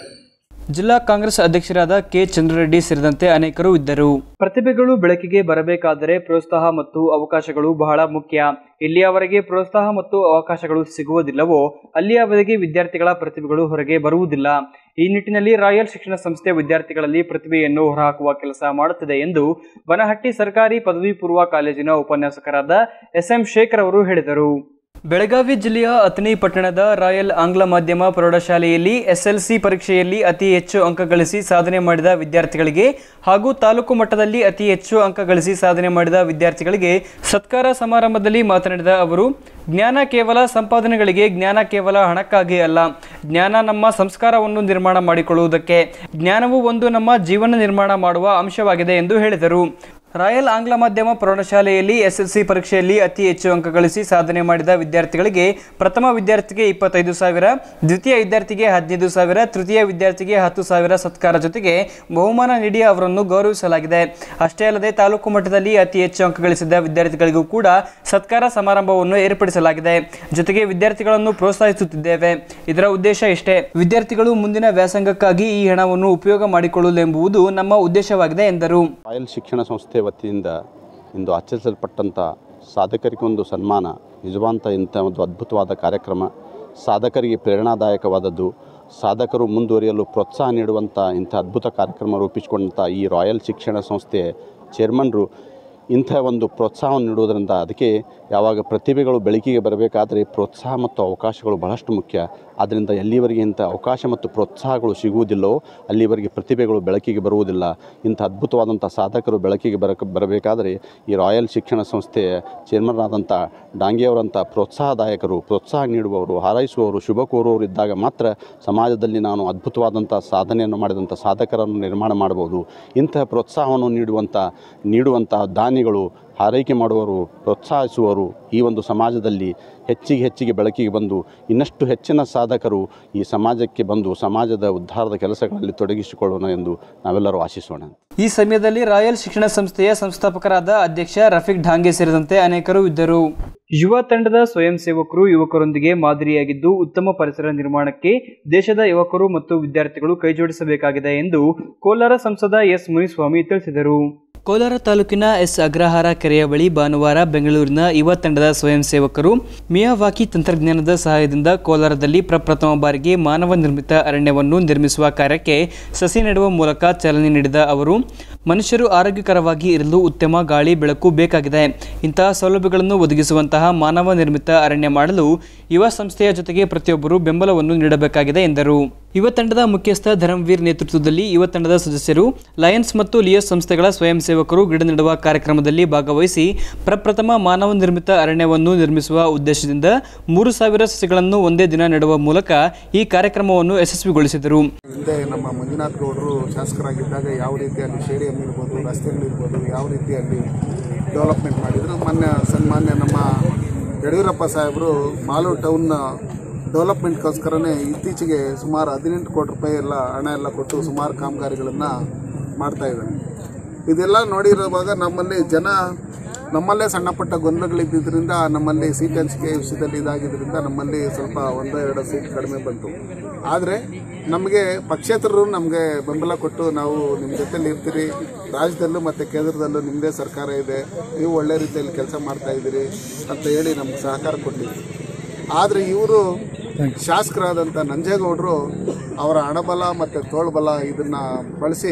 ಜಿಲ್ಲಾ ಕಾಂಗ್ರೆಸ್ ಅಧ್ಯಕ್ಷರಾದ ಕೆ ಚಂದ್ರರೆಡ್ಡಿ ಸೇರಿದಂತೆ ಅನೇಕರು ಇದ್ದರು. ಪ್ರತಿಭೆಗಳು ಬೆಳಕಿಗೆ ಬರಬೇಕಾದರೆ ಪ್ರೋತ್ಸಾಹ ಮತ್ತು ಅವಕಾಶಗಳು ಬಹಳ ಮುಖ್ಯ. ಎಲ್ಲಿಯವರೆಗೆ ಪ್ರೋತ್ಸಾಹ ಮತ್ತು ಅವಕಾಶಗಳು ಸಿಗುವುದಿಲ್ಲವೋ ಅಲ್ಲಿಯವರೆಗೆ ವಿದ್ಯಾರ್ಥಿಗಳ ಪ್ರತಿಭೆಗಳು ಹೊರಗೆ ಬರುವುದಿಲ್ಲ. ಈ ನಿಟ್ಟಿನಲ್ಲಿ ರಾಯಲ್ ಶಿಕ್ಷಣ ಸಂಸ್ಥೆ ವಿದ್ಯಾರ್ಥಿಗಳಲ್ಲಿ ಪ್ರತಿಭೆಯನ್ನು ಹೊರಹಾಕುವ ಕೆಲಸ ಮಾಡುತ್ತಿದೆ ಎಂದು ಬನಹಟ್ಟಿ ಸರ್ಕಾರಿ ಪದವಿ ಪೂರ್ವ ಕಾಲೇಜಿನ ಉಪನ್ಯಾಸಕರಾದ ಎಸ್ಎಂ ಶೇಖರ್ ಅವರು ಹೇಳಿದರು. ಬೆಳಗಾವಿ ಜಿಲ್ಲೆಯ ಅಥಣಿ ಪಟ್ಟಣದ ರಾಯಲ್ ಆಂಗ್ಲ ಮಾಧ್ಯಮ ಪ್ರೌಢಶಾಲೆಯಲ್ಲಿ ಎಸ್ಎಲ್ಸಿ ಪರೀಕ್ಷೆಯಲ್ಲಿ ಅತಿ ಹೆಚ್ಚು ಅಂಕ ಗಳಿಸಿ ಸಾಧನೆ ಮಾಡಿದ ವಿದ್ಯಾರ್ಥಿಗಳಿಗೆ ಹಾಗೂ ತಾಲೂಕು ಮಟ್ಟದಲ್ಲಿ ಅತಿ ಹೆಚ್ಚು ಅಂಕ ಗಳಿಸಿ ಸಾಧನೆ ಮಾಡಿದ ವಿದ್ಯಾರ್ಥಿಗಳಿಗೆ ಸತ್ಕಾರ ಸಮಾರಂಭದಲ್ಲಿ ಮಾತನಾಡಿದ ಅವರು, ಜ್ಞಾನ ಕೇವಲ ಸಂಪಾದನೆಗಳಿಗೆ ಜ್ಞಾನ ಕೇವಲ ಹಣಕ್ಕಾಗಿ ಅಲ್ಲ. ಜ್ಞಾನ ನಮ್ಮ ಸಂಸ್ಕಾರವನ್ನು ನಿರ್ಮಾಣ ಮಾಡಿಕೊಳ್ಳುವುದಕ್ಕೆ. ಜ್ಞಾನವು ಒಂದು ನಮ್ಮ ಜೀವನ ನಿರ್ಮಾಣ ಮಾಡುವ ಅಂಶವಾಗಿದೆ ಎಂದು ಹೇಳಿದರು. ರಾಯಲ್ ಆಂಗ್ಲ ಮಾಧ್ಯಮ ಪ್ರೌಢಶಾಲೆಯಲ್ಲಿ ಎಸ್ಎಲ್ಸಿ ಪರೀಕ್ಷೆಯಲ್ಲಿ ಅತಿ ಹೆಚ್ಚು ಅಂಕ ಗಳಿಸಿ ಸಾಧನೆ ಮಾಡಿದ ವಿದ್ಯಾರ್ಥಿಗಳಿಗೆ ಪ್ರಥಮ ವಿದ್ಯಾರ್ಥಿಗೆ ಇಪ್ಪತ್ತೈದು ಸಾವಿರ, ದ್ವಿತೀಯ ವಿದ್ಯಾರ್ಥಿಗೆ ಹದಿನೈದು ಸಾವಿರ, ತೃತೀಯ ವಿದ್ಯಾರ್ಥಿಗೆ ಹತ್ತು ಸಾವಿರ ಸತ್ಕಾರ ಜೊತೆಗೆ ಬಹುಮಾನ ನೀಡಿ ಅವರನ್ನು ಗೌರವಿಸಲಾಗಿದೆ. ಅಷ್ಟೇ ಅಲ್ಲದೆ ತಾಲೂಕು ಮಟ್ಟದಲ್ಲಿ ಅತಿ ಹೆಚ್ಚು ಅಂಕ ಗಳಿಸಿದ ವಿದ್ಯಾರ್ಥಿಗಳಿಗೂ ಕೂಡ ಸತ್ಕಾರ ಸಮಾರಂಭವನ್ನು ಏರ್ಪಡಿಸಲಾಗಿದೆ. ಜೊತೆಗೆ ವಿದ್ಯಾರ್ಥಿಗಳನ್ನು ಪ್ರೋತ್ಸಾಹಿಸುತ್ತಿದ್ದೇವೆ. ಇದರ ಉದ್ದೇಶ ಇಷ್ಟೇ. ವಿದ್ಯಾರ್ಥಿಗಳು ಮುಂದಿನ ವ್ಯಾಸಂಗಕ್ಕಾಗಿ ಈ ಹಣವನ್ನು ಉಪಯೋಗ ಮಾಡಿಕೊಳ್ಳಲೆಂಬುದು ನಮ್ಮ ಉದ್ದೇಶವಾಗಿದೆ ಎಂದರು. ಶಿಕ್ಷಣ ಸಂಸ್ಥೆ ವತಿಯಿಂದ ಇಂದು ಆಚರಿಸಲ್ಪಟ್ಟಂಥ ಸಾಧಕರಿಗೊಂದು ಸನ್ಮಾನ ನಿಜವಾಂತ ಇಂಥ ಒಂದು ಅದ್ಭುತವಾದ ಕಾರ್ಯಕ್ರಮ, ಸಾಧಕರಿಗೆ ಪ್ರೇರಣಾದಾಯಕವಾದದ್ದು, ಸಾಧಕರು ಮುಂದುವರಿಯಲು ಪ್ರೋತ್ಸಾಹ ನೀಡುವಂಥ ಇಂಥ ಅದ್ಭುತ ಕಾರ್ಯಕ್ರಮ ರೂಪಿಸಿಕೊಂಡಂಥ ಈ ರಾಯಲ್ ಶಿಕ್ಷಣ ಸಂಸ್ಥೆ ಚೇರ್ಮನ್ರು ಇಂಥ ಒಂದು ಪ್ರೋತ್ಸಾಹವನ್ನು ನೀಡುವುದರಿಂದ ಅದಕ್ಕೆ ಯಾವಾಗ ಪ್ರತಿಭೆಗಳು ಬೆಳಕಿಗೆ ಬರಬೇಕಾದರೆ ಪ್ರೋತ್ಸಾಹ ಮತ್ತು ಅವಕಾಶಗಳು ಬಹಳಷ್ಟು ಮುಖ್ಯ. ಆದ್ದರಿಂದ ಎಲ್ಲಿವರೆಗೆ ಇಂಥ ಅವಕಾಶ ಮತ್ತು ಪ್ರೋತ್ಸಾಹಗಳು ಸಿಗುವುದಿಲ್ಲವೋ ಅಲ್ಲಿವರೆಗೆ ಪ್ರತಿಭೆಗಳು ಬೆಳಕಿಗೆ ಬರುವುದಿಲ್ಲ. ಇಂಥ ಅದ್ಭುತವಾದಂಥ ಸಾಧಕರು ಬೆಳಕಿಗೆ ಬರ ಬರಬೇಕಾದರೆ ಈ ರಾಯಲ್ ಶಿಕ್ಷಣ ಸಂಸ್ಥೆಯ ಚೇರ್ಮನ್ ಆದಂಥ ಡಾಂಗೆಯವರಂಥ ಪ್ರೋತ್ಸಾಹದಾಯಕರು, ಪ್ರೋತ್ಸಾಹ ನೀಡುವವರು, ಹಾರೈಸುವವರು, ಶುಭ ಕೋರುವವರು ಇದ್ದಾಗ ಮಾತ್ರ ಸಮಾಜದಲ್ಲಿ ನಾನು ಅದ್ಭುತವಾದಂಥ ಸಾಧನೆಯನ್ನು ಮಾಡಿದಂಥ ಸಾಧಕರನ್ನು ನಿರ್ಮಾಣ ಮಾಡಬಹುದು. ಇಂತಹ ಪ್ರೋತ್ಸಾಹವನ್ನು ನೀಡುವಂಥ ನೀಡುವಂಥ ದಾನಿಗಳು ಹಾರೈಕೆ ಮಾಡುವವರು, ಪ್ರೋತ್ಸಾಹಿಸುವವರು ಈ ಒಂದು ಸಮಾಜದಲ್ಲಿ ಹೆಚ್ಚಿಗೆ ಹೆಚ್ಚಿಗೆ ಬೆಳಕಿಗೆ ಬಂದು ಇನ್ನಷ್ಟು ಹೆಚ್ಚಿನ ಸಾಧಕರು ಈ ಸಮಾಜಕ್ಕೆ ಬಂದು ಸಮಾಜದ ಉದ್ಧಾರದ ಕೆಲಸಗಳಲ್ಲಿ ತೊಡಗಿಸಿಕೊಳ್ಳೋಣ ಎಂದು ನಾವೆಲ್ಲರೂ ಆಶಿಸೋಣ. ಈ ಸಮಯದಲ್ಲಿ ರಾಯಲ್ ಶಿಕ್ಷಣ ಸಂಸ್ಥೆಯ ಸಂಸ್ಥಾಪಕರಾದ ಅಧ್ಯಕ್ಷ ರಫೀಕ್ ಢಾಂಗೆ ಸೇರಿದಂತೆ ಅನೇಕರು ಇದ್ದರು. ಯುವ ತಂಡದ ಸ್ವಯಂ ಸೇವಕರು ಯುವಕರೊಂದಿಗೆ ಮಾದರಿಯಾಗಿದ್ದು ಉತ್ತಮ ಪರಿಸರ ನಿರ್ಮಾಣಕ್ಕೆ ದೇಶದ ಯುವಕರು ಮತ್ತು ವಿದ್ಯಾರ್ಥಿಗಳು ಕೈಜೋಡಿಸಬೇಕಾಗಿದೆ ಎಂದು ಕೋಲಾರ ಸಂಸದ ಎಸ್ ಮುನಿಸ್ವಾಮಿ ತಿಳಿಸಿದರು. ಕೋಲಾರ ತಾಲೂಕಿನ ಎಸ್ ಅಗ್ರಹಾರ ಕೆರೆಯ ಬಳಿ ಭಾನುವಾರ ಬೆಂಗಳೂರಿನ ಯುವ ತಂಡದ ಸ್ವಯಂ ಸೇವಕರು ಮಿಯಾವಾಕಿ ತಂತ್ರಜ್ಞಾನದ ಸಹಾಯದಿಂದ ಕೋಲಾರದಲ್ಲಿ ಪ್ರಪ್ರಥಮ ಬಾರಿಗೆ ಮಾನವ ನಿರ್ಮಿತ ಅರಣ್ಯವನ್ನು ನಿರ್ಮಿಸುವ ಕಾರ್ಯಕ್ಕೆ ಸಸಿ ನೆಡುವ ಮೂಲಕ ಚಾಲನೆ ನೀಡಿದ ಅವರು, ಮನುಷ್ಯರು ಆರೋಗ್ಯಕರವಾಗಿ ಇರಲು ಉತ್ತಮ ಗಾಳಿ ಬೆಳಕು ಬೇಕಾಗಿದೆ. ಇಂತಹ ಸೌಲಭ್ಯಗಳನ್ನು ಒದಗಿಸುವಂತಹ ಮಾನವ ನಿರ್ಮಿತ ಅರಣ್ಯ ಮಾಡಲು ಯುವ ಸಂಸ್ಥೆಯ ಜೊತೆಗೆ ಪ್ರತಿಯೊಬ್ಬರು ಬೆಂಬಲವನ್ನು ನೀಡಬೇಕಾಗಿದೆ ಎಂದರು. ಯುವ ತಂಡದ ಮುಖ್ಯಸ್ಥ ಧರ್ಮವೀರ್ ನೇತೃತ್ವದಲ್ಲಿ ಯುವ ತಂಡದ ಸದಸ್ಯರು, ಲಯನ್ಸ್ ಮತ್ತು ಲಿಯಸ್ ಸಂಸ್ಥೆಗಳ ಸ್ವಯಂ ಸೇವಕರು ಗಿಡ ನೆಡುವ ಕಾರ್ಯಕ್ರಮದಲ್ಲಿ ಭಾಗವಹಿಸಿ ಪ್ರಪ್ರಥಮ ಮಾನವ ನಿರ್ಮಿತ ಅರಣ್ಯವನ್ನು ನಿರ್ಮಿಸುವ ಉದ್ದೇಶದಿಂದ ಮೂರು ಸಾವಿರ ಸಸಿಗಳನ್ನು ಒಂದೇ ದಿನ ನೆಡುವ ಮೂಲಕ ಈ ಕಾರ್ಯಕ್ರಮವನ್ನು ಯಶಸ್ವಿಗೊಳಿಸಿದರು. ನಮ್ಮ ಮಂಜುನಾಥ್ ಗೌಡರು ಶಾಸಕರಾಗಿದ್ದಾಗ ಯಾವ ಇರ್ಬೋದು, ರಸ್ತೆಗಳಿರ್ಬೋದು, ಯಾವ ರೀತಿಯಲ್ಲಿ ಡೆವಲಪ್ಮೆಂಟ್ ಮಾಡಿದ್ರು. ಮೊನ್ನೆ ಸನ್ಮಾನ್ಯ ನಮ್ಮ ಯಡಿಯೂರಪ್ಪ ಸಾಹೇಬರು ಮಾಲೂರು ಟೌನ್ನ ಡೆವಲಪ್ಮೆಂಟ್ಗೋಸ್ಕರನೇ ಇತ್ತೀಚೆಗೆ ಸುಮಾರು ಹದಿನೆಂಟು ಕೋಟಿ ರೂಪಾಯಿ ಎಲ್ಲ ಹಣ ಎಲ್ಲ ಕೊಟ್ಟು ಸುಮಾರು ಕಾಮಗಾರಿಗಳನ್ನು ಮಾಡ್ತಾ ಇದ್ದಾರೆ. ಇದೆಲ್ಲ ನೋಡಿರುವಾಗ ನಮ್ಮಲ್ಲಿ ಜನ ನಮ್ಮಲ್ಲೇ ಸಣ್ಣ ಪುಟ್ಟ ಗೊಂದಲಗಳಿದ್ದರಿಂದ ನಮ್ಮಲ್ಲಿ ಸೀಟ್ ಹಂಚಿಕೆ ವಿಷಯದಲ್ಲಿ ಇದಾಗಿದ್ದರಿಂದ ನಮ್ಮಲ್ಲಿ ಸ್ವಲ್ಪ ಒಂದೆರಡು ಎರಡು ಸೀಟ್ ಕಡಿಮೆ ಬಂತು. ಆದರೆ ನಮಗೆ ಪಕ್ಷೇತರರು ನಮಗೆ ಬೆಂಬಲ ಕೊಟ್ಟು ನಾವು ನಿಮ್ಮ ಜೊತೆಲಿ ಇರ್ತೀರಿ, ರಾಜ್ಯದಲ್ಲೂ ಮತ್ತು ಕೇಂದ್ರದಲ್ಲೂ ನಿಮ್ಮದೇ ಸರ್ಕಾರ ಇದೆ, ನೀವು ಒಳ್ಳೆ ರೀತಿಯಲ್ಲಿ ಕೆಲಸ ಮಾಡ್ತಾ ಇದ್ದೀರಿ ಅಂತ ಹೇಳಿ ನಮ್ಗೆ ಸಹಕಾರ ಕೊಟ್ಟಿದ್ರು. ಆದರೆ ಇವರು ಶಾಸಕರಾದಂಥ ನಂಜೇಗೌಡರು ಅವರ ಹಣಬಲ ಮತ್ತು ತೋಳ್ಬಲ ಇದನ್ನು ಬಳಸಿ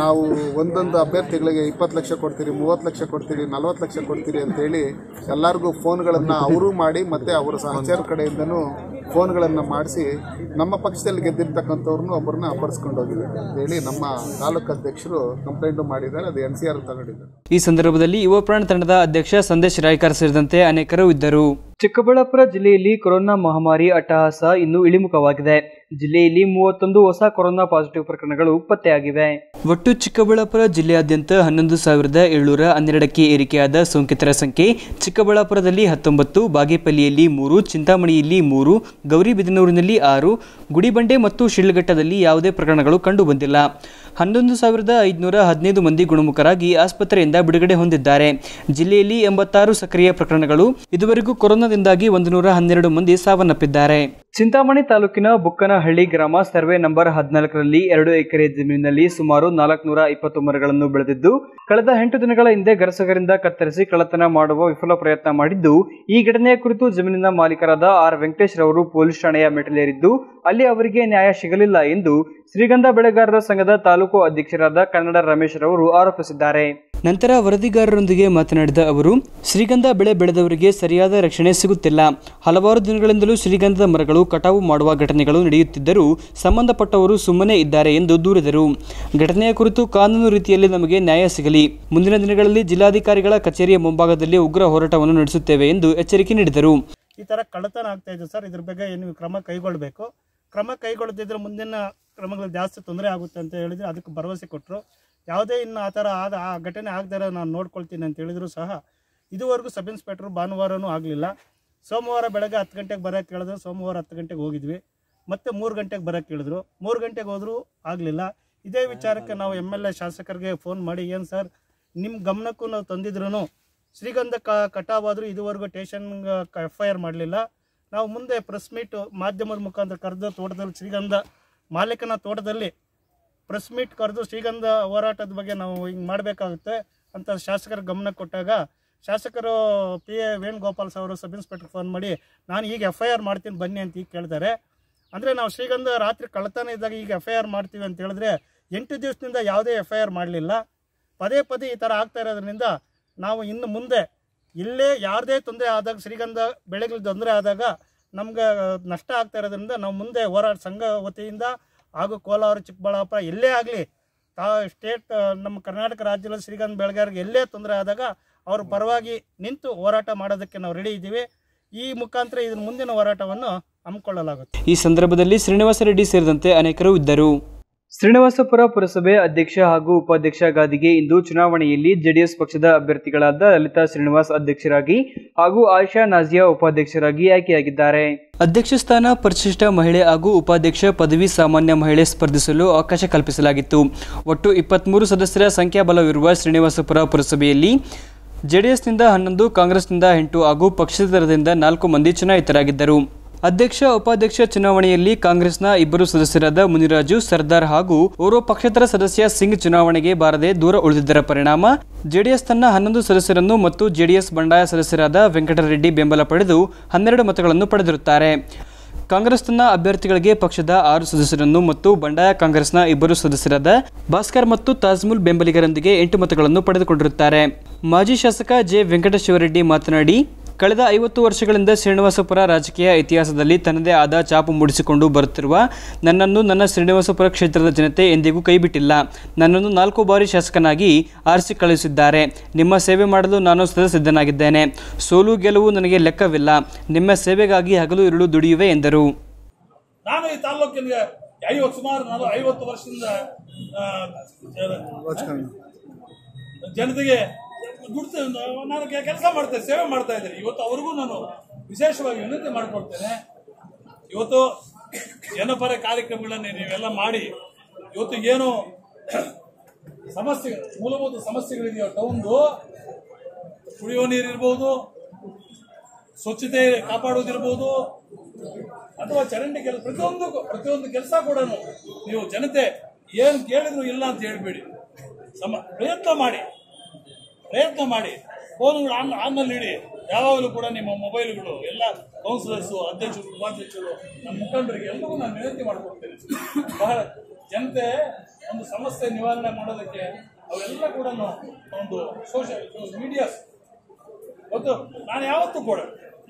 ನಾವು ಒಂದೊಂದು ಅಭ್ಯರ್ಥಿಗಳಿಗೆ ಇಪ್ಪತ್ತು ಲಕ್ಷ ಕೊಡ್ತೀರಿ, ಮೂವತ್ತು ಲಕ್ಷ ಕೊಡ್ತೀರಿ, ನಲ್ವತ್ತು ಲಕ್ಷ ಕೊಡ್ತೀರಿ ಅಂತೇಳಿ ಎಲ್ಲರಿಗೂ ಫೋನ್ಗಳನ್ನು ಅವರು ಮಾಡಿ ಮತ್ತು ಅವರ ಸಹಚರ ಕಡೆಯಿಂದನೂ ಫೋನ್ಗಳನ್ನು ಮಾಡಿಸಿ ನಮ್ಮ ಪಕ್ಷದಲ್ಲಿ ಗೆದ್ದಿರ್ತಕ್ಕಂಥವ್ರನ್ನೂ ಒಬ್ಬರನ್ನ ಅಬ್ಬರಿಸ್ಕೊಂಡು ಹೋಗಿದ್ದಾರೆ ಅಂತೇಳಿ ನಮ್ಮ ತಾಲೂಕು ಅಧ್ಯಕ್ಷರು ಕಂಪ್ಲೇಂಟು ಮಾಡಿದ್ದಾರೆ, ಅದು ಎನ್ ಸಿ ಆರ್ ತಗೊಂಡಿದ್ದಾರೆ ಈ ಸಂದರ್ಭದಲ್ಲಿ ಯುವ ಪ್ರಾಣ ತಂಡದ ಅಧ್ಯಕ್ಷ ಸಂದೇಶ್ ರಾಯ್ಕರ್ ಸೇರಿದಂತೆ ಅನೇಕರು ಇದ್ದರು. ಚಿಕ್ಕಬಳ್ಳಾಪುರ ಜಿಲ್ಲೆಯಲ್ಲಿ ಕೊರೋನಾ ಮಹಾಮಾರಿ ಅಟ್ಟಹಾಸ ಇನ್ನೂ ಇಳಿಮುಖವಾಗಿದೆ. ಜಿಲ್ಲೆಯಲ್ಲಿ ಮೂವತ್ತೊಂದು ಹೊಸ ಕೊರೋನಾ ಪಾಸಿಟಿವ್ ಪ್ರಕರಣಗಳು ಪತ್ತೆಯಾಗಿವೆ. ಒಟ್ಟು ಚಿಕ್ಕಬಳ್ಳಾಪುರ ಜಿಲ್ಲೆಯಾದ್ಯಂತ ಹನ್ನೊಂದು ಸಾವಿರದ ಏಳ್ನೂರ ಹನ್ನೆರಡಕ್ಕೆ ಏರಿಕೆಯಾದ ಸೋಂಕಿತರ ಸಂಖ್ಯೆ ಚಿಕ್ಕಬಳ್ಳಾಪುರದಲ್ಲಿ ಹತ್ತೊಂಬತ್ತು, ಬಾಗೇಪಲ್ಲಿಯಲ್ಲಿ ಮೂರು, ಚಿಂತಾಮಣಿಯಲ್ಲಿ ಮೂರು, ಗೌರಿಬಿದನೂರಿನಲ್ಲಿ ಆರು, ಗುಡಿಬಂಡೆ ಮತ್ತು ಶಿಳ್ಘಟ್ಟದಲ್ಲಿ ಯಾವುದೇ ಪ್ರಕರಣಗಳು ಕಂಡುಬಂದಿಲ್ಲ. ಹನ್ನೊಂದು ಸಾವಿರದ ಐದುನೂರ ಹದಿನೈದು ಮಂದಿ ಗುಣಮುಖರಾಗಿ ಆಸ್ಪತ್ರೆಯಿಂದ ಬಿಡುಗಡೆ ಹೊಂದಿದ್ದಾರೆ. ಜಿಲ್ಲೆಯಲ್ಲಿ ಎಂಬತ್ತಾರು ಸಕ್ರಿಯ ಪ್ರಕರಣಗಳು ಇದುವರೆಗೂ ಕೊರೋನಾದಿಂದಾಗಿ ಒಂದು ನೂರ ಹನ್ನೆರಡು ಮಂದಿ ಸಾವನ್ನಪ್ಪಿದ್ದಾರೆ. ಚಿಂತಾಮಣಿ ತಾಲೂಕಿನ ಬುಕ್ಕನಹಳ್ಳಿ ಗ್ರಾಮ ಸರ್ವೆ ನಂಬರ್ ಹದಿನಾಲ್ಕರಲ್ಲಿ ಎರಡು ಎಕರೆ ಜಮೀನಿನಲ್ಲಿ ಸುಮಾರು ನಾಲ್ಕುನೂರ ಇಪ್ಪತ್ತು ಮರಗಳನ್ನು ಬೆಳೆದಿದ್ದು, ಕಳೆದ ಎಂಟು ದಿನಗಳ ಹಿಂದೆ ಗರಸಗರಿಂದ ಕತ್ತರಿಸಿ ಕಳ್ಳತನ ಮಾಡುವ ವಿಫಲ ಪ್ರಯತ್ನ ಮಾಡಿದ್ದು, ಈ ಘಟನೆಯ ಕುರಿತು ಜಮೀನಿನ ಮಾಲೀಕರಾದ ಆರ್. ವೆಂಕಟೇಶ್ ರವರು ಪೊಲೀಸ್ ಠಾಣೆಯ ಮೆಟ್ಟಿಲೇರಿದ್ದು, ಅಲ್ಲಿ ಅವರಿಗೆ ನ್ಯಾಯ ಸಿಗಲಿಲ್ಲ ಎಂದು ಶ್ರೀಗಂಧ ಬೆಳೆಗಾರರ ಸಂಘದ ತಾಲೂಕು ಅಧ್ಯಕ್ಷರಾದ ಕನ್ನಡ ರಮೇಶ್ ರವರು ಆರೋಪಿಸಿದ್ದಾರೆ. ನಂತರ ವರದಿಗಾರರೊಂದಿಗೆ ಮಾತನಾಡಿದ ಅವರು, ಶ್ರೀಗಂಧ ಬೆಳೆ ಬೆಳೆದವರಿಗೆ ಸರಿಯಾದ ರಕ್ಷಣೆ ಸಿಗುತ್ತಿಲ್ಲ. ಹಲವಾರು ದಿನಗಳಿಂದಲೂ ಶ್ರೀಗಂಧದ ಮರಗಳು ಕಟಾವು ಮಾಡುವ ಘಟನೆಗಳು ನಡೆಯುತ್ತಿದ್ದರೂ ಸಂಬಂಧಪಟ್ಟವರು ಸುಮ್ಮನೆ ಇದ್ದಾರೆ ಎಂದು ದೂರಿದರು. ಘಟನೆಯ ಕುರಿತು ಕಾನೂನು ರೀತಿಯಲ್ಲಿ ನಮಗೆ ನ್ಯಾಯ ಸಿಗಲಿ. ಮುಂದಿನ ದಿನಗಳಲ್ಲಿ ಜಿಲ್ಲಾಧಿಕಾರಿಗಳ ಕಚೇರಿಯ ಮುಂಭಾಗದಲ್ಲಿ ಉಗ್ರ ಹೋರಾಟವನ್ನು ನಡೆಸುತ್ತೇವೆ ಎಂದು ಎಚ್ಚರಿಕೆ ನೀಡಿದರು. ಈ ಥರ ಕಳ್ಳತನ ಆಗ್ತಾ ಇದೆ ಸರ್. ಇದ್ರ ಬಗ್ಗೆ ನೀವು ಕ್ರಮ ಕೈಗೊಳ್ಳಬೇಕು ಕ್ರಮ ಕೈಗೊಳ್ಳದಿದ್ರೆ ಮುಂದಿನ ಕ್ರಮಗಳು ಜಾಸ್ತಿ ತೊಂದರೆ ಆಗುತ್ತೆ ಅಂತ ಹೇಳಿದ್ರೆ ಅದಕ್ಕೆ ಭರವಸೆ ಕೊಟ್ಟರು ಯಾವುದೇ ಇನ್ನು ಆ ಥರ ಆದ ಆ ಘಟನೆ ಆಗದಿರೋ ನಾನು ನೋಡ್ಕೊಳ್ತೀನಿ ಅಂತ ಹೇಳಿದರೂ ಸಹ ಇದುವರೆಗೂ ಸಬ್ ಇನ್ಸ್ಪೆಕ್ಟ್ರು ಭಾನುವಾರನೂ ಆಗಲಿಲ್ಲ. ಸೋಮವಾರ ಬೆಳಗ್ಗೆ ಹತ್ತು ಗಂಟೆಗೆ ಬರೋಕ್ಕೆ ಕೇಳಿದ್ರು, ಸೋಮವಾರ ಹತ್ತು ಗಂಟೆಗೆ ಹೋಗಿದ್ವಿ. ಮತ್ತೆ ಮೂರು ಗಂಟೆಗೆ ಬರೋಕ್ಕೆ ಕೇಳಿದ್ರು. ಮೂರು ಗಂಟೆಗೆ ಹೋದರೂ ಆಗಲಿಲ್ಲ. ಇದೇ ವಿಚಾರಕ್ಕೆ ನಾವು ಎಂ ಎಲ್ ಎ ಶಾಸಕರಿಗೆ ಫೋನ್ ಮಾಡಿ, ಏನು ಸರ್ ನಿಮ್ಮ ಗಮನಕ್ಕೂ ನಾವು ತಂದಿದ್ರು ಶ್ರೀಗಂಧ ಕ, ಕಟಾವಾದರೂ ಇದುವರೆಗೂ ಟೇಷನ್ಗೆ ಎಫ್ ಐ ಆರ್ ಮಾಡಲಿಲ್ಲ. ನಾವು ಮುಂದೆ ಪ್ರೆಸ್ ಮೀಟ್ ಮಾಧ್ಯಮದ ಮುಖಾಂತರ ಕರೆದು ತೋಟದಲ್ಲಿ ಶ್ರೀಗಂಧ, ಮಾಲೀಕನ ತೋಟದಲ್ಲಿ ಪ್ರೆಸ್ ಮೀಟ್ ಕರೆದು ಶ್ರೀಗಂಧ ಹೋರಾಟದ ಬಗ್ಗೆ ನಾವು ಹಿಂಗೆ ಮಾಡಬೇಕಾಗುತ್ತೆ ಅಂತ ಶಾಸಕರ ಗಮನ ಕೊಟ್ಟಾಗ ಶಾಸಕರು ಪಿ ಎ ವೇಣುಗೋಪಾಲ್ ಅವರು ಸಬ್ ಇನ್ಸ್ಪೆಕ್ಟರ್ ಫೋನ್ ಮಾಡಿ, ನಾನು ಈಗ ಎಫ್ ಐ ಆರ್ ಮಾಡ್ತೀನಿ, ಬನ್ನಿ ಅಂತ ಈಗ ಕೇಳ್ತಾರೆ. ಅಂದರೆ ನಾವು ಶ್ರೀಗಂಧ ರಾತ್ರಿ ಕಳ್ಳತನ ಇದ್ದಾಗ ಈಗ ಎಫ್ ಐ ಆರ್ ಮಾಡ್ತೀವಿ ಅಂತ ಹೇಳಿದ್ರೆ ಎಂಟು ದಿವಸದಿಂದ ಯಾವುದೇ ಎಫ್ ಐ ಆರ್ ಮಾಡಲಿಲ್ಲ. ಪದೇ ಪದೇ ಈ ಥರ ಆಗ್ತಾ ಇರೋದ್ರಿಂದ ನಾವು ಇನ್ನು ಮುಂದೆ ಇಲ್ಲೇ ಯಾರದೇ ತೊಂದರೆ ಆದಾಗ, ಶ್ರೀಗಂಧ ಬೆಳೆಗಳು ತೊಂದರೆ ಆದಾಗ ನಮ್ಗೆ ನಷ್ಟ ಆಗ್ತಾ ಇರೋದ್ರಿಂದ ನಾವು ಮುಂದೆ ಹೋರಾಟ ಸಂಘ ವತಿಯಿಂದ ಹಾಗೂ ಕೋಲಾರ, ಚಿಕ್ಕಬಳ್ಳಾಪುರ ಎಲ್ಲೇ ಆಗಲಿ, ತಾ, ಸ್ಟೇಟ್, ನಮ್ಮ ಕರ್ನಾಟಕ ರಾಜ್ಯದಲ್ಲಿ ಶ್ರೀಗಂಧ ಬೆಳೆಗಾರರಿಗೆ ಎಲ್ಲೇ ತೊಂದರೆ ಆದಾಗ ಅವ್ರ ಪರವಾಗಿ ನಿಂತು ಹೋರಾಟ ಮಾಡೋದಕ್ಕೆ ನಾವು ರೆಡಿ ಇದ್ದೀವಿ. ಈ ಮುಖಾಂತರ ಇದರ ಮುಂದಿನ ಹೋರಾಟವನ್ನು ಹಮ್ಮಿಕೊಳ್ಳಲಾಗುತ್ತೆ. ಈ ಸಂದರ್ಭದಲ್ಲಿ ಶ್ರೀನಿವಾಸ ರೆಡ್ಡಿ ಸೇರಿದಂತೆ ಅನೇಕರು ಇದ್ದರು. ಶ್ರೀನಿವಾಸಪುರ ಪುರಸಭೆ ಅಧ್ಯಕ್ಷ ಹಾಗೂ ಉಪಾಧ್ಯಕ್ಷ ಗಾದಿಗೆ ಇಂದು ಚುನಾವಣೆಯಲ್ಲಿ ಜೆಡಿಎಸ್ ಪಕ್ಷದ ಅಭ್ಯರ್ಥಿಗಳಾದ ಲಲಿತಾ ಶ್ರೀನಿವಾಸ್ ಅಧ್ಯಕ್ಷರಾಗಿ ಹಾಗೂ ಆಯಿಷಾ ನಾಜಿಯಾ ಉಪಾಧ್ಯಕ್ಷರಾಗಿ ಆಯ್ಕೆಯಾಗಿದ್ದಾರೆ. ಅಧ್ಯಕ್ಷ ಸ್ಥಾನ ಪರಿಶಿಷ್ಟ ಮಹಿಳೆ ಹಾಗೂ ಉಪಾಧ್ಯಕ್ಷ ಪದವಿ ಸಾಮಾನ್ಯ ಮಹಿಳೆ ಸ್ಪರ್ಧಿಸಲು ಅವಕಾಶ ಕಲ್ಪಿಸಲಾಗಿತ್ತು. ಒಟ್ಟು ಇಪ್ಪತ್ಮೂರು ಸದಸ್ಯರ ಸಂಖ್ಯಾಬಲವಿರುವ ಶ್ರೀನಿವಾಸಪುರ ಪುರಸಭೆಯಲ್ಲಿ ಜೆಡಿಎಸ್ನಿಂದ ಹನ್ನೊಂದು, ಕಾಂಗ್ರೆಸ್ನಿಂದ ಎಂಟು ಹಾಗೂ ಪಕ್ಷೇತರದಿಂದ ನಾಲ್ಕು ಮಂದಿ ಚುನಾಯಿತರಾಗಿದ್ದರು. ಅಧ್ಯಕ್ಷ, ಉಪಾಧ್ಯಕ್ಷ ಚುನಾವಣೆಯಲ್ಲಿ ಕಾಂಗ್ರೆಸ್ನ ಇಬ್ಬರು ಸದಸ್ಯರಾದ ಮುನಿರಾಜು, ಸರ್ದಾರ್ ಹಾಗೂ ಓರ್ವ ಪಕ್ಷೇತರ ಸದಸ್ಯ ಸಿಂಗ್ ಚುನಾವಣೆಗೆ ಬಾರದೆ ದೂರ ಉಳಿದಿದ್ದರ ಪರಿಣಾಮ, ಜೆಡಿಎಸ್ ತನ್ನ ಹನ್ನೊಂದು ಸದಸ್ಯರನ್ನು ಮತ್ತು ಜೆಡಿಎಸ್ ಬಂಡಾಯ ಸದಸ್ಯರಾದ ವೆಂಕಟರೆಡ್ಡಿ ಬೆಂಬಲ ಪಡೆದು ಹನ್ನೆರಡು ಮತಗಳನ್ನು ಪಡೆದಿರುತ್ತಾರೆ. ಕಾಂಗ್ರೆಸ್ ತನ್ನ ಅಭ್ಯರ್ಥಿಗಳಿಗೆ ಪಕ್ಷದ ಆರು ಸದಸ್ಯರನ್ನು ಮತ್ತು ಬಂಡಾಯ ಕಾಂಗ್ರೆಸ್ನ ಇಬ್ಬರು ಸದಸ್ಯರಾದ ಭಾಸ್ಕರ್ ಮತ್ತು ತಾಜ್ಮುಲ್ ಬೆಂಬಲಿಗರೊಂದಿಗೆ ಎಂಟು ಮತಗಳನ್ನು ಪಡೆದುಕೊಂಡಿರುತ್ತಾರೆ. ಮಾಜಿ ಶಾಸಕ ಜೆ ವೆಂಕಟೇಶ್ವರರೆಡ್ಡಿ ಮಾತನಾಡಿ ಕಳೆದ ಐವತ್ತು ವರ್ಷಗಳಿಂದ ಶ್ರೀನಿವಾಸಪುರ ರಾಜಕೀಯ ಇತಿಹಾಸದಲ್ಲಿ ತನ್ನದೇ ಆದ ಚಾಪು ಮೂಡಿಸಿಕೊಂಡು ಬರುತ್ತಿರುವ ನನ್ನನ್ನು ನನ್ನ ಶ್ರೀನಿವಾಸಪುರ ಕ್ಷೇತ್ರದ ಜನತೆ ಎಂದಿಗೂ ಕೈಬಿಟ್ಟಿಲ್ಲ. ನನ್ನನ್ನು ನಾಲ್ಕು ಬಾರಿ ಶಾಸಕನಾಗಿ ಆರಿಸಿ ಕಳುಹಿಸಿದ್ದಾರೆ. ನಿಮ್ಮ ಸೇವೆ ಮಾಡಲು ನಾನು ಸದಾ ಸಿದ್ಧನಾಗಿದ್ದೇನೆ. ಸೋಲು ಗೆಲುವು ನನಗೆ ಲೆಕ್ಕವಿಲ್ಲ. ನಿಮ್ಮ ಸೇವೆಗಾಗಿ ಹಗಲು ಇರುಳು ದುಡಿಯುವೆ ಎಂದರು. ನಾನು ಈ ಸುಮಾರು ಐವತ್ತು ವರ್ಷದಿಂದ ಜನತೆಗೆ ದುಡ್ಡು ನಾನು ಕೆಲಸ ಮಾಡ್ತೇನೆ, ಸೇವೆ ಮಾಡ್ತಾ ಇದ್ದೇನೆ. ಇವತ್ತು ಅವ್ರಿಗೂ ನಾನು ವಿಶೇಷವಾಗಿ ವಿನಂತಿ ಮಾಡಿಕೊಡ್ತೇನೆ ಇವತ್ತು ಜನಪರ ಕಾರ್ಯಕ್ರಮಗಳನ್ನೇ ನೀವೆಲ್ಲ ಮಾಡಿ, ಇವತ್ತು ಏನು ಸಮಸ್ಯೆಗಳು, ಮೂಲಭೂತ ಸಮಸ್ಯೆಗಳಿದೆಯೋ ಟೌನ್ದು, ಕುಡಿಯೋ ನೀರಿರ್ಬೋದು ಸ್ವಚ್ಛತೆ ಕಾಪಾಡೋದಿರ್ಬೋದು, ಅಥವಾ ಚರಂಡಿ ಕೆಲಸ ಪ್ರತಿಯೊಂದು ಪ್ರತಿಯೊಂದು ಕೆಲಸ ಕೂಡ ನೀವು ಜನತೆ ಏನು ಕೇಳಿದ್ರು ಇಲ್ಲ ಅಂತ ಹೇಳ್ಬೇಡಿ. ಸಮ, ಪ್ರಯತ್ನ ಮಾಡಿ. ಪ್ರಯತ್ನ ಮಾಡಿ. ಫೋನ್ಗಳು ಆನ್ ಆನ್ನಲ್ಲಿ ಇಡಿ. ಯಾವಾಗಲೂ ಕೂಡ ನಿಮ್ಮ ಮೊಬೈಲ್ಗಳು, ಎಲ್ಲ ಕೌನ್ಸಿಲರ್ಸು ಅಧ್ಯಕ್ಷರು, ಉಪಾಧ್ಯಕ್ಷರು, ನಮ್ಮ ಮುಖಂಡರಿಗೆ ಎಲ್ಲವೂ ನಾನು ವಿನಂತಿ ಮಾಡಿಕೊಡ್ತೇನೆ. ಬಹಳ ಜನತೆ ಒಂದು ಸಮಸ್ಯೆ ನಿವಾರಣೆ ಮಾಡೋದಕ್ಕೆ ಅವರೆಲ್ಲ ಕೂಡ ಒಂದು ಸೋಷಿಯಲ್ ಮೀಡಿಯಾಸ್ ಗೊತ್ತು? ನಾನು ಯಾವತ್ತೂ ಕೂಡ,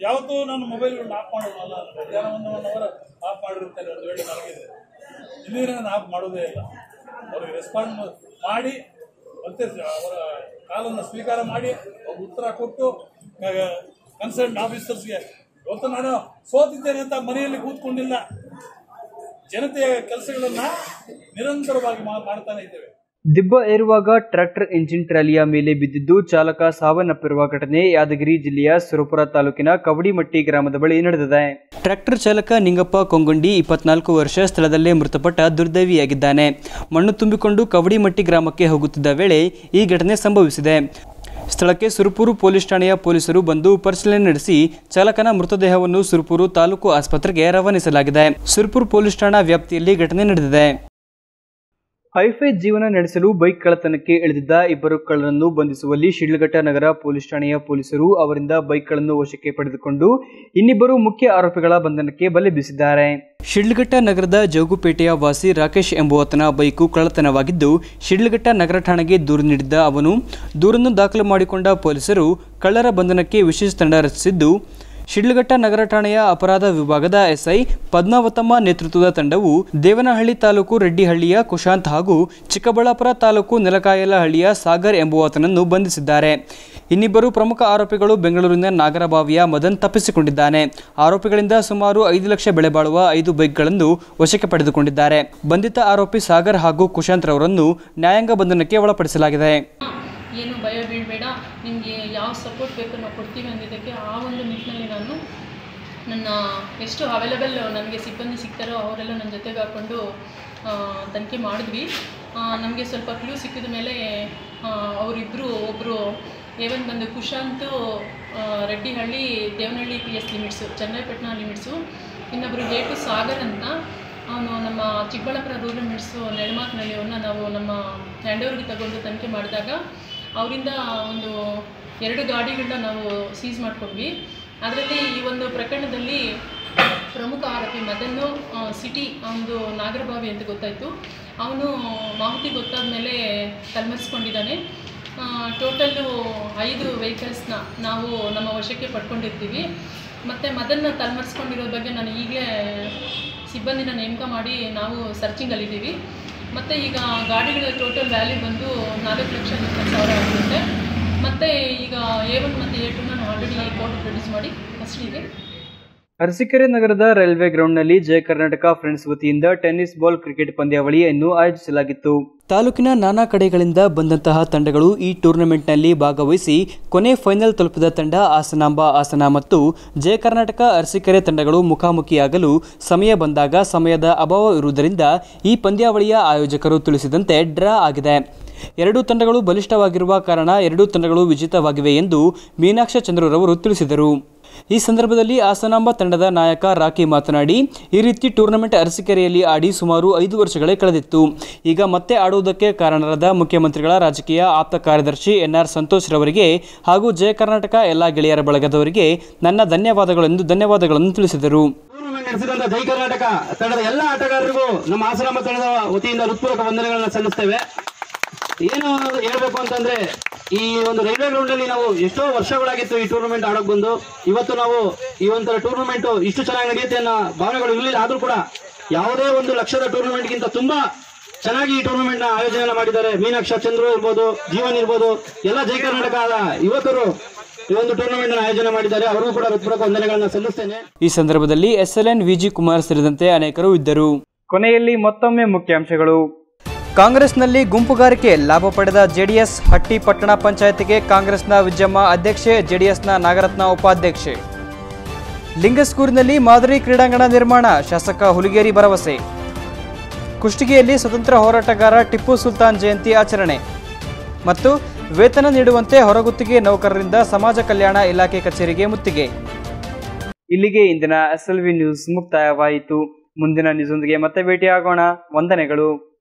ಯಾವತ್ತೂ ನಾನು ಮೊಬೈಲ್ಗಳನ್ನ ಆಫ್ ಮಾಡೋಲ್ಲ ಮಧ್ಯಾಹ್ನವನ್ನು ಅವರ್ ಆಫ್ ಮಾಡಿರ್ತಾರೆ ಒಂದು ವೇಳೆ ನನಗಿದೆ ಇಲ್ಲಿ ನಾನು ಆಫ್ ಮಾಡೋದೇ ಇಲ್ಲ. ಅವ್ರಿಗೆ ರೆಸ್ಪಾಂಡ್ ಮಾಡಿ ಮತ್ತೆ ಅವರ ಕಾಲನ್ನು ಸ್ವೀಕಾರ ಮಾಡಿ ಅವ್ರು ಉತ್ತರ ಕೊಟ್ಟು ಕನ್ಸರ್ನ್ ಆಫೀಸರ್ಸ್ಗೆ ಇವತ್ತು ನಾನು ಸೋತಿದ್ದೇನೆ ಅಂತ ಮನೆಯಲ್ಲಿ ಕೂತ್ಕೊಂಡಿಲ್ಲ. ಜನತೆಯ ಕೆಲಸಗಳನ್ನು ನಿರಂತರವಾಗಿ ಮಾಡ್ತಾನೆ ಇದ್ದೇವೆ. ದಿಬ್ಬ ಏರುವಾಗ ಟ್ರ್ಯಾಕ್ಟರ್ ಇಂಜಿನ್ ಟ್ರಾಲಿಯ ಮೇಲೆ ಬಿದ್ದಿದ್ದು ಚಾಲಕ ಸಾವನ್ನಪ್ಪಿರುವ ಘಟನೆ ಯಾದಗಿರಿ ಜಿಲ್ಲೆಯ ಸುರಪುರ ತಾಲೂಕಿನ ಕವಡಿಮಟ್ಟಿ ಗ್ರಾಮದ ಬಳಿ ನಡೆದಿದೆ. ಟ್ರ್ಯಾಕ್ಟರ್ ಚಾಲಕ ನಿಂಗಪ್ಪ ಕೊಂಗುಂಡಿ ಇಪ್ಪತ್ನಾಲ್ಕು ವರ್ಷ ಸ್ಥಳದಲ್ಲೇ ಮೃತಪಟ್ಟ ದುರ್ದೈವಿಯಾಗಿದ್ದಾನೆ. ಮಣ್ಣು ತುಂಬಿಕೊಂಡು ಕವಡಿಮಟ್ಟಿ ಗ್ರಾಮಕ್ಕೆ ಹೋಗುತ್ತಿದ್ದ ವೇಳೆ ಈ ಘಟನೆ ಸಂಭವಿಸಿದೆ. ಸ್ಥಳಕ್ಕೆ ಸುರಪೂರು ಪೊಲೀಸ್ ಠಾಣೆಯ ಪೊಲೀಸರು ಬಂದು ಪರಿಶೀಲನೆ ನಡೆಸಿ ಚಾಲಕನ ಮೃತದೇಹವನ್ನು ಸುರಪೂರು ತಾಲೂಕು ಆಸ್ಪತ್ರೆಗೆ ರವಾನಿಸಲಾಗಿದೆ. ಸುರಪುರ ಪೊಲೀಸ್ ಠಾಣಾ ವ್ಯಾಪ್ತಿಯಲ್ಲಿ ಘಟನೆ ನಡೆದಿದೆ. ಹೈಫೈ ಜೀವನ ನಡೆಸಲು ಬೈಕ್ ಕಳ್ಳತನಕ್ಕೆ ಇಳಿದಿದ್ದ ಇಬ್ಬರು ಕಳ್ಳರನ್ನು ಬಂಧಿಸುವಲ್ಲಿ ಶಿಡ್ಲಘಟ್ಟ ನಗರ ಪೊಲೀಸ್ ಠಾಣೆಯ ಪೊಲೀಸರು ಅವರಿಂದ ಬೈಕ್ಗಳನ್ನು ವಶಕ್ಕೆ ಪಡೆದುಕೊಂಡು ಇನ್ನಿಬ್ಬರು ಮುಖ್ಯ ಆರೋಪಿಗಳ ಬಂಧನಕ್ಕೆ ಬಲೆ ಬೀಸಿದ್ದಾರೆ. ಶಿಡ್ಲಘಟ್ಟ ನಗರದ ಜೋಗುಪೇಟೆಯ ವಾಸಿ ರಾಕೇಶ್ ಎಂಬುವತನ ಬೈಕು ಕಳ್ಳತನವಾಗಿದ್ದು, ಶಿಡ್ಲಘಟ್ಟ ನಗರ ಠಾಣೆಗೆ ದೂರು ನೀಡಿದ್ದ ಅವನು ದೂರನ್ನು ದಾಖಲು ಮಾಡಿಕೊಂಡ ಪೊಲೀಸರು ಕಳ್ಳರ ಬಂಧನಕ್ಕೆ ವಿಶೇಷ ತಂಡ ರಚಿಸಿದ್ದು ಶಿಡ್ಲಘಟ್ಟ ನಗರ ಠಾಣೆಯ ಅಪರಾಧ ವಿಭಾಗದ ಎಸ್ಐ ಪದ್ಮಾವತಮ್ಮ ನೇತೃತ್ವದ ತಂಡವು ದೇವನಹಳ್ಳಿ ತಾಲೂಕು ರೆಡ್ಡಿಹಳ್ಳಿಯ ಕುಶಾಂತ್ ಹಾಗೂ ಚಿಕ್ಕಬಳ್ಳಾಪುರ ತಾಲೂಕು ನೆಲಕಾಯಲಹಳ್ಳಿಯ ಸಾಗರ್ ಎಂಬುವತನನ್ನು ಬಂಧಿಸಿದ್ದಾರೆ. ಇನ್ನಿಬ್ಬರು ಪ್ರಮುಖ ಆರೋಪಿಗಳು ಬೆಂಗಳೂರಿನ ನಾಗರಬಾವಿಯ ಮದನ್ ತಪ್ಪಿಸಿಕೊಂಡಿದ್ದಾನೆ. ಆರೋಪಿಗಳಿಂದ ಸುಮಾರು ಐದು ಲಕ್ಷ ಬೆಲೆ ಬಾಳುವ ಐದು ಬೈಕ್ಗಳನ್ನು ವಶಕ್ಕೆ ಪಡೆದುಕೊಂಡಿದ್ದಾರೆ. ಬಂಧಿತ ಆರೋಪಿ ಸಾಗರ್ ಹಾಗೂ ಕುಶಾಂತ್ ರವರನ್ನು ನ್ಯಾಯಾಂಗ ಬಂಧನಕ್ಕೆ ಒಳಪಡಿಸಲಾಗಿದೆ. ಏನು ಭಯ ಬೀಳಬೇಡ. ನಿಮಗೆ ಯಾವ ಸಪೋರ್ಟ್ ಬೇಕು ನಾವು ಕೊಡ್ತೀವಿ ಅಂದಿದ್ದಕ್ಕೆ ಆ ಒಂದು ನಿಟ್ಟಿನಲ್ಲಿ ನಾನು ನನ್ನ ಎಷ್ಟು ಅವೈಲೇಬಲ್ ನನಗೆ ಸಿಬ್ಬಂದಿ ಸಿಗ್ತಾರೋ ಅವರೆಲ್ಲ ನನ್ನ ಜೊತೆಗೆ ಹಾಕ್ಕೊಂಡು ತನಿಖೆ ಮಾಡಿದ್ವಿ. ನಮಗೆ ಸ್ವಲ್ಪ ಕ್ಲೂ ಸಿಕ್ಕಿದ ಮೇಲೆ ಅವರಿಬ್ಬರು ಒಬ್ಬರು ಏವನ್ ಬಂದು Kushanth Reddyhalli, Devanahalli P S limits Channarayapatna limits ಇನ್ನೊಬ್ಬರು ಎ ಟು ಸಾಗರ್ ಅಂತ. ಅವನು ನಮ್ಮ ಚಿಕ್ಕಬಳ್ಳಾಪುರ ರೂರಲ್ ಲಿಮಿಟ್ಸು ನೆಲಮಾಕ್ನಲ್ಲಿ ಅವನ್ನ ನಾವು ನಮ್ಮ ಹ್ಯಾಂಡ್ ಓವರ್ಗೆ ತಗೊಂಡು ತನಿಖೆ ಮಾಡಿದಾಗ, ಅವರಿಂದ ಒಂದು ಎರಡು ಗಾಡಿಗಳನ್ನ ನಾವು ಸೀಸ್ ಮಾಡ್ಕೊಂಡ್ವಿ. ಅದರಲ್ಲಿ ಈ ಒಂದು ಪ್ರಕರಣದಲ್ಲಿ ಪ್ರಮುಖ ಆರೋಪಿ ಮದನ್ನು ಸಿಟಿ ಒಂದು ನಾಗರಭಾವಿ ಅಂತ ಗೊತ್ತಾಯಿತು. ಅವನು ಮಾಹಿತಿ ಗೊತ್ತಾದ ಮೇಲೆ ತಲೆಮರೆಸ್ಕೊಂಡಿದ್ದಾನೆ. ಟೋಟಲ್ಲು ಐದು ವೆಹಿಕಲ್ಸ್ನ ನಾವು ನಮ್ಮ ವಶಕ್ಕೆ ಪಡ್ಕೊಂಡಿರ್ತೀವಿ. ಮತ್ತು ಮದನ್ನ ತಲೆಮರೆಸ್ಕೊಂಡಿರೋ ಬಗ್ಗೆ ನಾನು ಈಗಲೇ ಸಿಬ್ಬಂದಿನ ನೇಮಕ ಮಾಡಿ ನಾವು ಸರ್ಚಿಂಗಲ್ಲಿದ್ದೀವಿ. ಮತ್ತು ಈಗ ಗಾಡಿಗಳ ಟೋಟಲ್ ವ್ಯಾಲ್ಯೂ ಬಂದು ನಾಲ್ಕು ಲಕ್ಷ ಇಪ್ಪತ್ತು ಸಾವಿರ ಆಗಿರುತ್ತೆ ಮತ್ತು ಈಗ ಆಲ್ರೆಡಿ ಅರಸೀಕೆರೆ ನಗರದ ರೈಲ್ವೆ ಗ್ರೌಂಡ್ನಲ್ಲಿ ಜಯ ಕರ್ನಾಟಕ ಫ್ರೆಂಡ್ಸ್ ವತಿಯಿಂದ ಟೆನ್ನಿಸ್ ಬಾಲ್ ಕ್ರಿಕೆಟ್ ಪಂದ್ಯಾವಳಿಯನ್ನು ಆಯೋಜಿಸಲಾಗಿತ್ತು. ತಾಲೂಕಿನ ನಾನಾ ಕಡೆಗಳಿಂದ ಬಂದಂತಹ ತಂಡಗಳು ಈ ಟೂರ್ನಮೆಂಟ್ನಲ್ಲಿ ಭಾಗವಹಿಸಿ ಕೊನೆ ಫೈನಲ್ ತಲುಪಿದ ತಂಡ ಆಸನಾಂಬ ಆಸನ ಮತ್ತು ಜಯ ಕರ್ನಾಟಕ ಅರಸೀಕೆರೆ ತಂಡಗಳು ಮುಖಾಮುಖಿಯಾಗಲು ಸಮಯ ಬಂದಾಗ ಸಮಯದ ಅಭಾವ ಇರುವುದರಿಂದ ಈ ಪಂದ್ಯಾವಳಿಯ ಆಯೋಜಕರು ತಿಳಿಸಿದಂತೆ ಡ್ರಾ ಆಗಿದೆ. ಎರಡೂ ತಂಡಗಳು ಬಲಿಷ್ಠವಾಗಿರುವ ಕಾರಣ ಎರಡೂ ತಂಡಗಳು ವಿಜೇತವಾಗಿವೆ ಎಂದು ಮೀನಾಕ್ಷ ಚಂದ್ರರವರು ತಿಳಿಸಿದರು. ಈ ಸಂದರ್ಭದಲ್ಲಿ ಹಾಸನಾಂಬ ತಂಡದ ನಾಯಕ ರಾಕಿ ಮಾತನಾಡಿ, ಈ ರೀತಿ ಟೂರ್ನಮೆಂಟ್ ಅರಸಿಕೆರೆಯಲ್ಲಿ ಆಡಿ ಸುಮಾರು ಐದು ವರ್ಷಗಳೇ ಕಳೆದಿತ್ತು. ಈಗ ಮತ್ತೆ ಆಡುವುದಕ್ಕೆ ಕಾರಣರಾದ ಮುಖ್ಯಮಂತ್ರಿಗಳ ರಾಜಕೀಯ ಆಪ್ತ ಕಾರ್ಯದರ್ಶಿ ಎನ್ಆರ್ ಸಂತೋಷ್ ರವರಿಗೆ ಹಾಗೂ ಜಯ ಕರ್ನಾಟಕ ಎಲ್ಲ ಗೆಳೆಯರ ಬಳಗದವರಿಗೆ ನನ್ನ ಧನ್ಯವಾದಗಳೆಂದು ಧನ್ಯವಾದಗಳನ್ನು ತಿಳಿಸಿದರು. ಜೈ ಕರ್ನಾಟಕ ತಂಡದ ಎಲ್ಲ ಆಟಗಾರರಿಗೂ ನಮ್ಮ ತಂಡದ ವತಿಯಿಂದ ಹೃತ್ಪೂರ್ವಕ ವಂದನೆಗಳನ್ನು ಸಲ್ಲಿಸ್ತೇವೆ. ಏನು ಹೇಳ್ಬೇಕು ಅಂತಂದ್ರೆ ಈ ಒಂದು ರೈಲ್ವೆ ಗ್ರೌಂಡ್ ಅಲ್ಲಿ ನಾವು ಎಷ್ಟೋ ವರ್ಷಗಳಾಗಿತ್ತು ಈ ಟೂರ್ನಮೆಂಟ್ ಆಡೋಕ್ ಬಂದು ಇವತ್ತು ನಾವು ಈ ಒಂಥರ ಟೂರ್ನಮೆಂಟ್ ಇಷ್ಟು ಚೆನ್ನಾಗಿ ನಡೆಯುತ್ತೆ ಅನ್ನೋ ಭಾವನೆಗಳು ಇರಲಿಲ್ಲ. ಆದ್ರೂ ಕೂಡ ಯಾವುದೇ ಒಂದು ಲಕ್ಷದ ಟೂರ್ನಮೆಂಟ್ ಗಿಂತ ತುಂಬಾ ಚೆನ್ನಾಗಿ ಈ ಟೂರ್ನಮೆಂಟ್ನ ಆಯೋಜನೆ ಮಾಡಿದ್ದಾರೆ. ಮೀನಾಕ್ಷ ಚಂದ್ರು ಇರ್ಬೋದು ಜೀವನ್ ಇರ್ಬೋದು ಎಲ್ಲ ಜೈ ಕರ್ನಾಟಕದ ಯುವಕರು ಈ ಒಂದು ಟೂರ್ನಮೆಂಟ್ನ ಆಯೋಜನೆ ಮಾಡಿದ್ದಾರೆ. ಅವರಿಗೂ ಕೂಡ ಹೃತ್ಪೂರ್ವಕ ವಂದನೆಗಳನ್ನ ಸಲ್ಲಿಸ್ತೇನೆ. ಈ ಸಂದರ್ಭದಲ್ಲಿ S L N Viji Kumar ಸೇರಿದಂತೆ ಅನೇಕರು ಇದ್ದರು. ಕೊನೆಯಲ್ಲಿ ಮತ್ತೊಮ್ಮೆ ಮುಖ್ಯಾಂಶಗಳು. ಕಾಂಗ್ರೆಸ್ನಲ್ಲಿ ಗುಂಪುಗಾರಿಕೆ ಲಾಭ ಪಡೆದ ಜೆಡಿಎಸ್, ಹಟ್ಟಿ ಪಟ್ಟಣ ಪಂಚಾಯತಿಗೆ ಕಾಂಗ್ರೆಸ್ನ ವಿಜಯಮ್ಮ ಅಧ್ಯಕ್ಷೆ, ಜೆಡಿಎಸ್ನ ನಾಗರತ್ನ ಉಪಾಧ್ಯಕ್ಷೆ. ಲಿಂಗಸ್ಕೂರಿನಲ್ಲಿ ಮಾದರಿ ಕ್ರೀಡಾಂಗಣ ನಿರ್ಮಾಣ, ಶಾಸಕ ಹುಲಿಗೇರಿ ಭರವಸೆ. ಕುಷ್ಟಗಿಯಲ್ಲಿ ಸ್ವತಂತ್ರ ಹೋರಾಟಗಾರ ಟಿಪ್ಪು ಸುಲ್ತಾನ್ ಜಯಂತಿ ಆಚರಣೆ. ಮತ್ತು ವೇತನ ನೀಡುವಂತೆ ಹೊರಗುತ್ತಿಗೆ ನೌಕರರಿಂದ ಸಮಾಜ ಕಲ್ಯಾಣ ಇಲಾಖೆ ಕಚೇರಿಗೆ ಮುತ್ತಿಗೆ. ಇಲ್ಲಿಗೆ ಇಂದಿನ ಎಸ್ ಎಲ್ ವಿ ನ್ಯೂಸ್ ಮುಕ್ತಾಯವಾಯಿತು. ಮುಂದಿನ ನ್ಯೂಸ್ ಒಂದಿಗೆ ಮತ್ತೆ ಭೇಟಿಯಾಗೋಣ. ವಂದನೆಗಳು.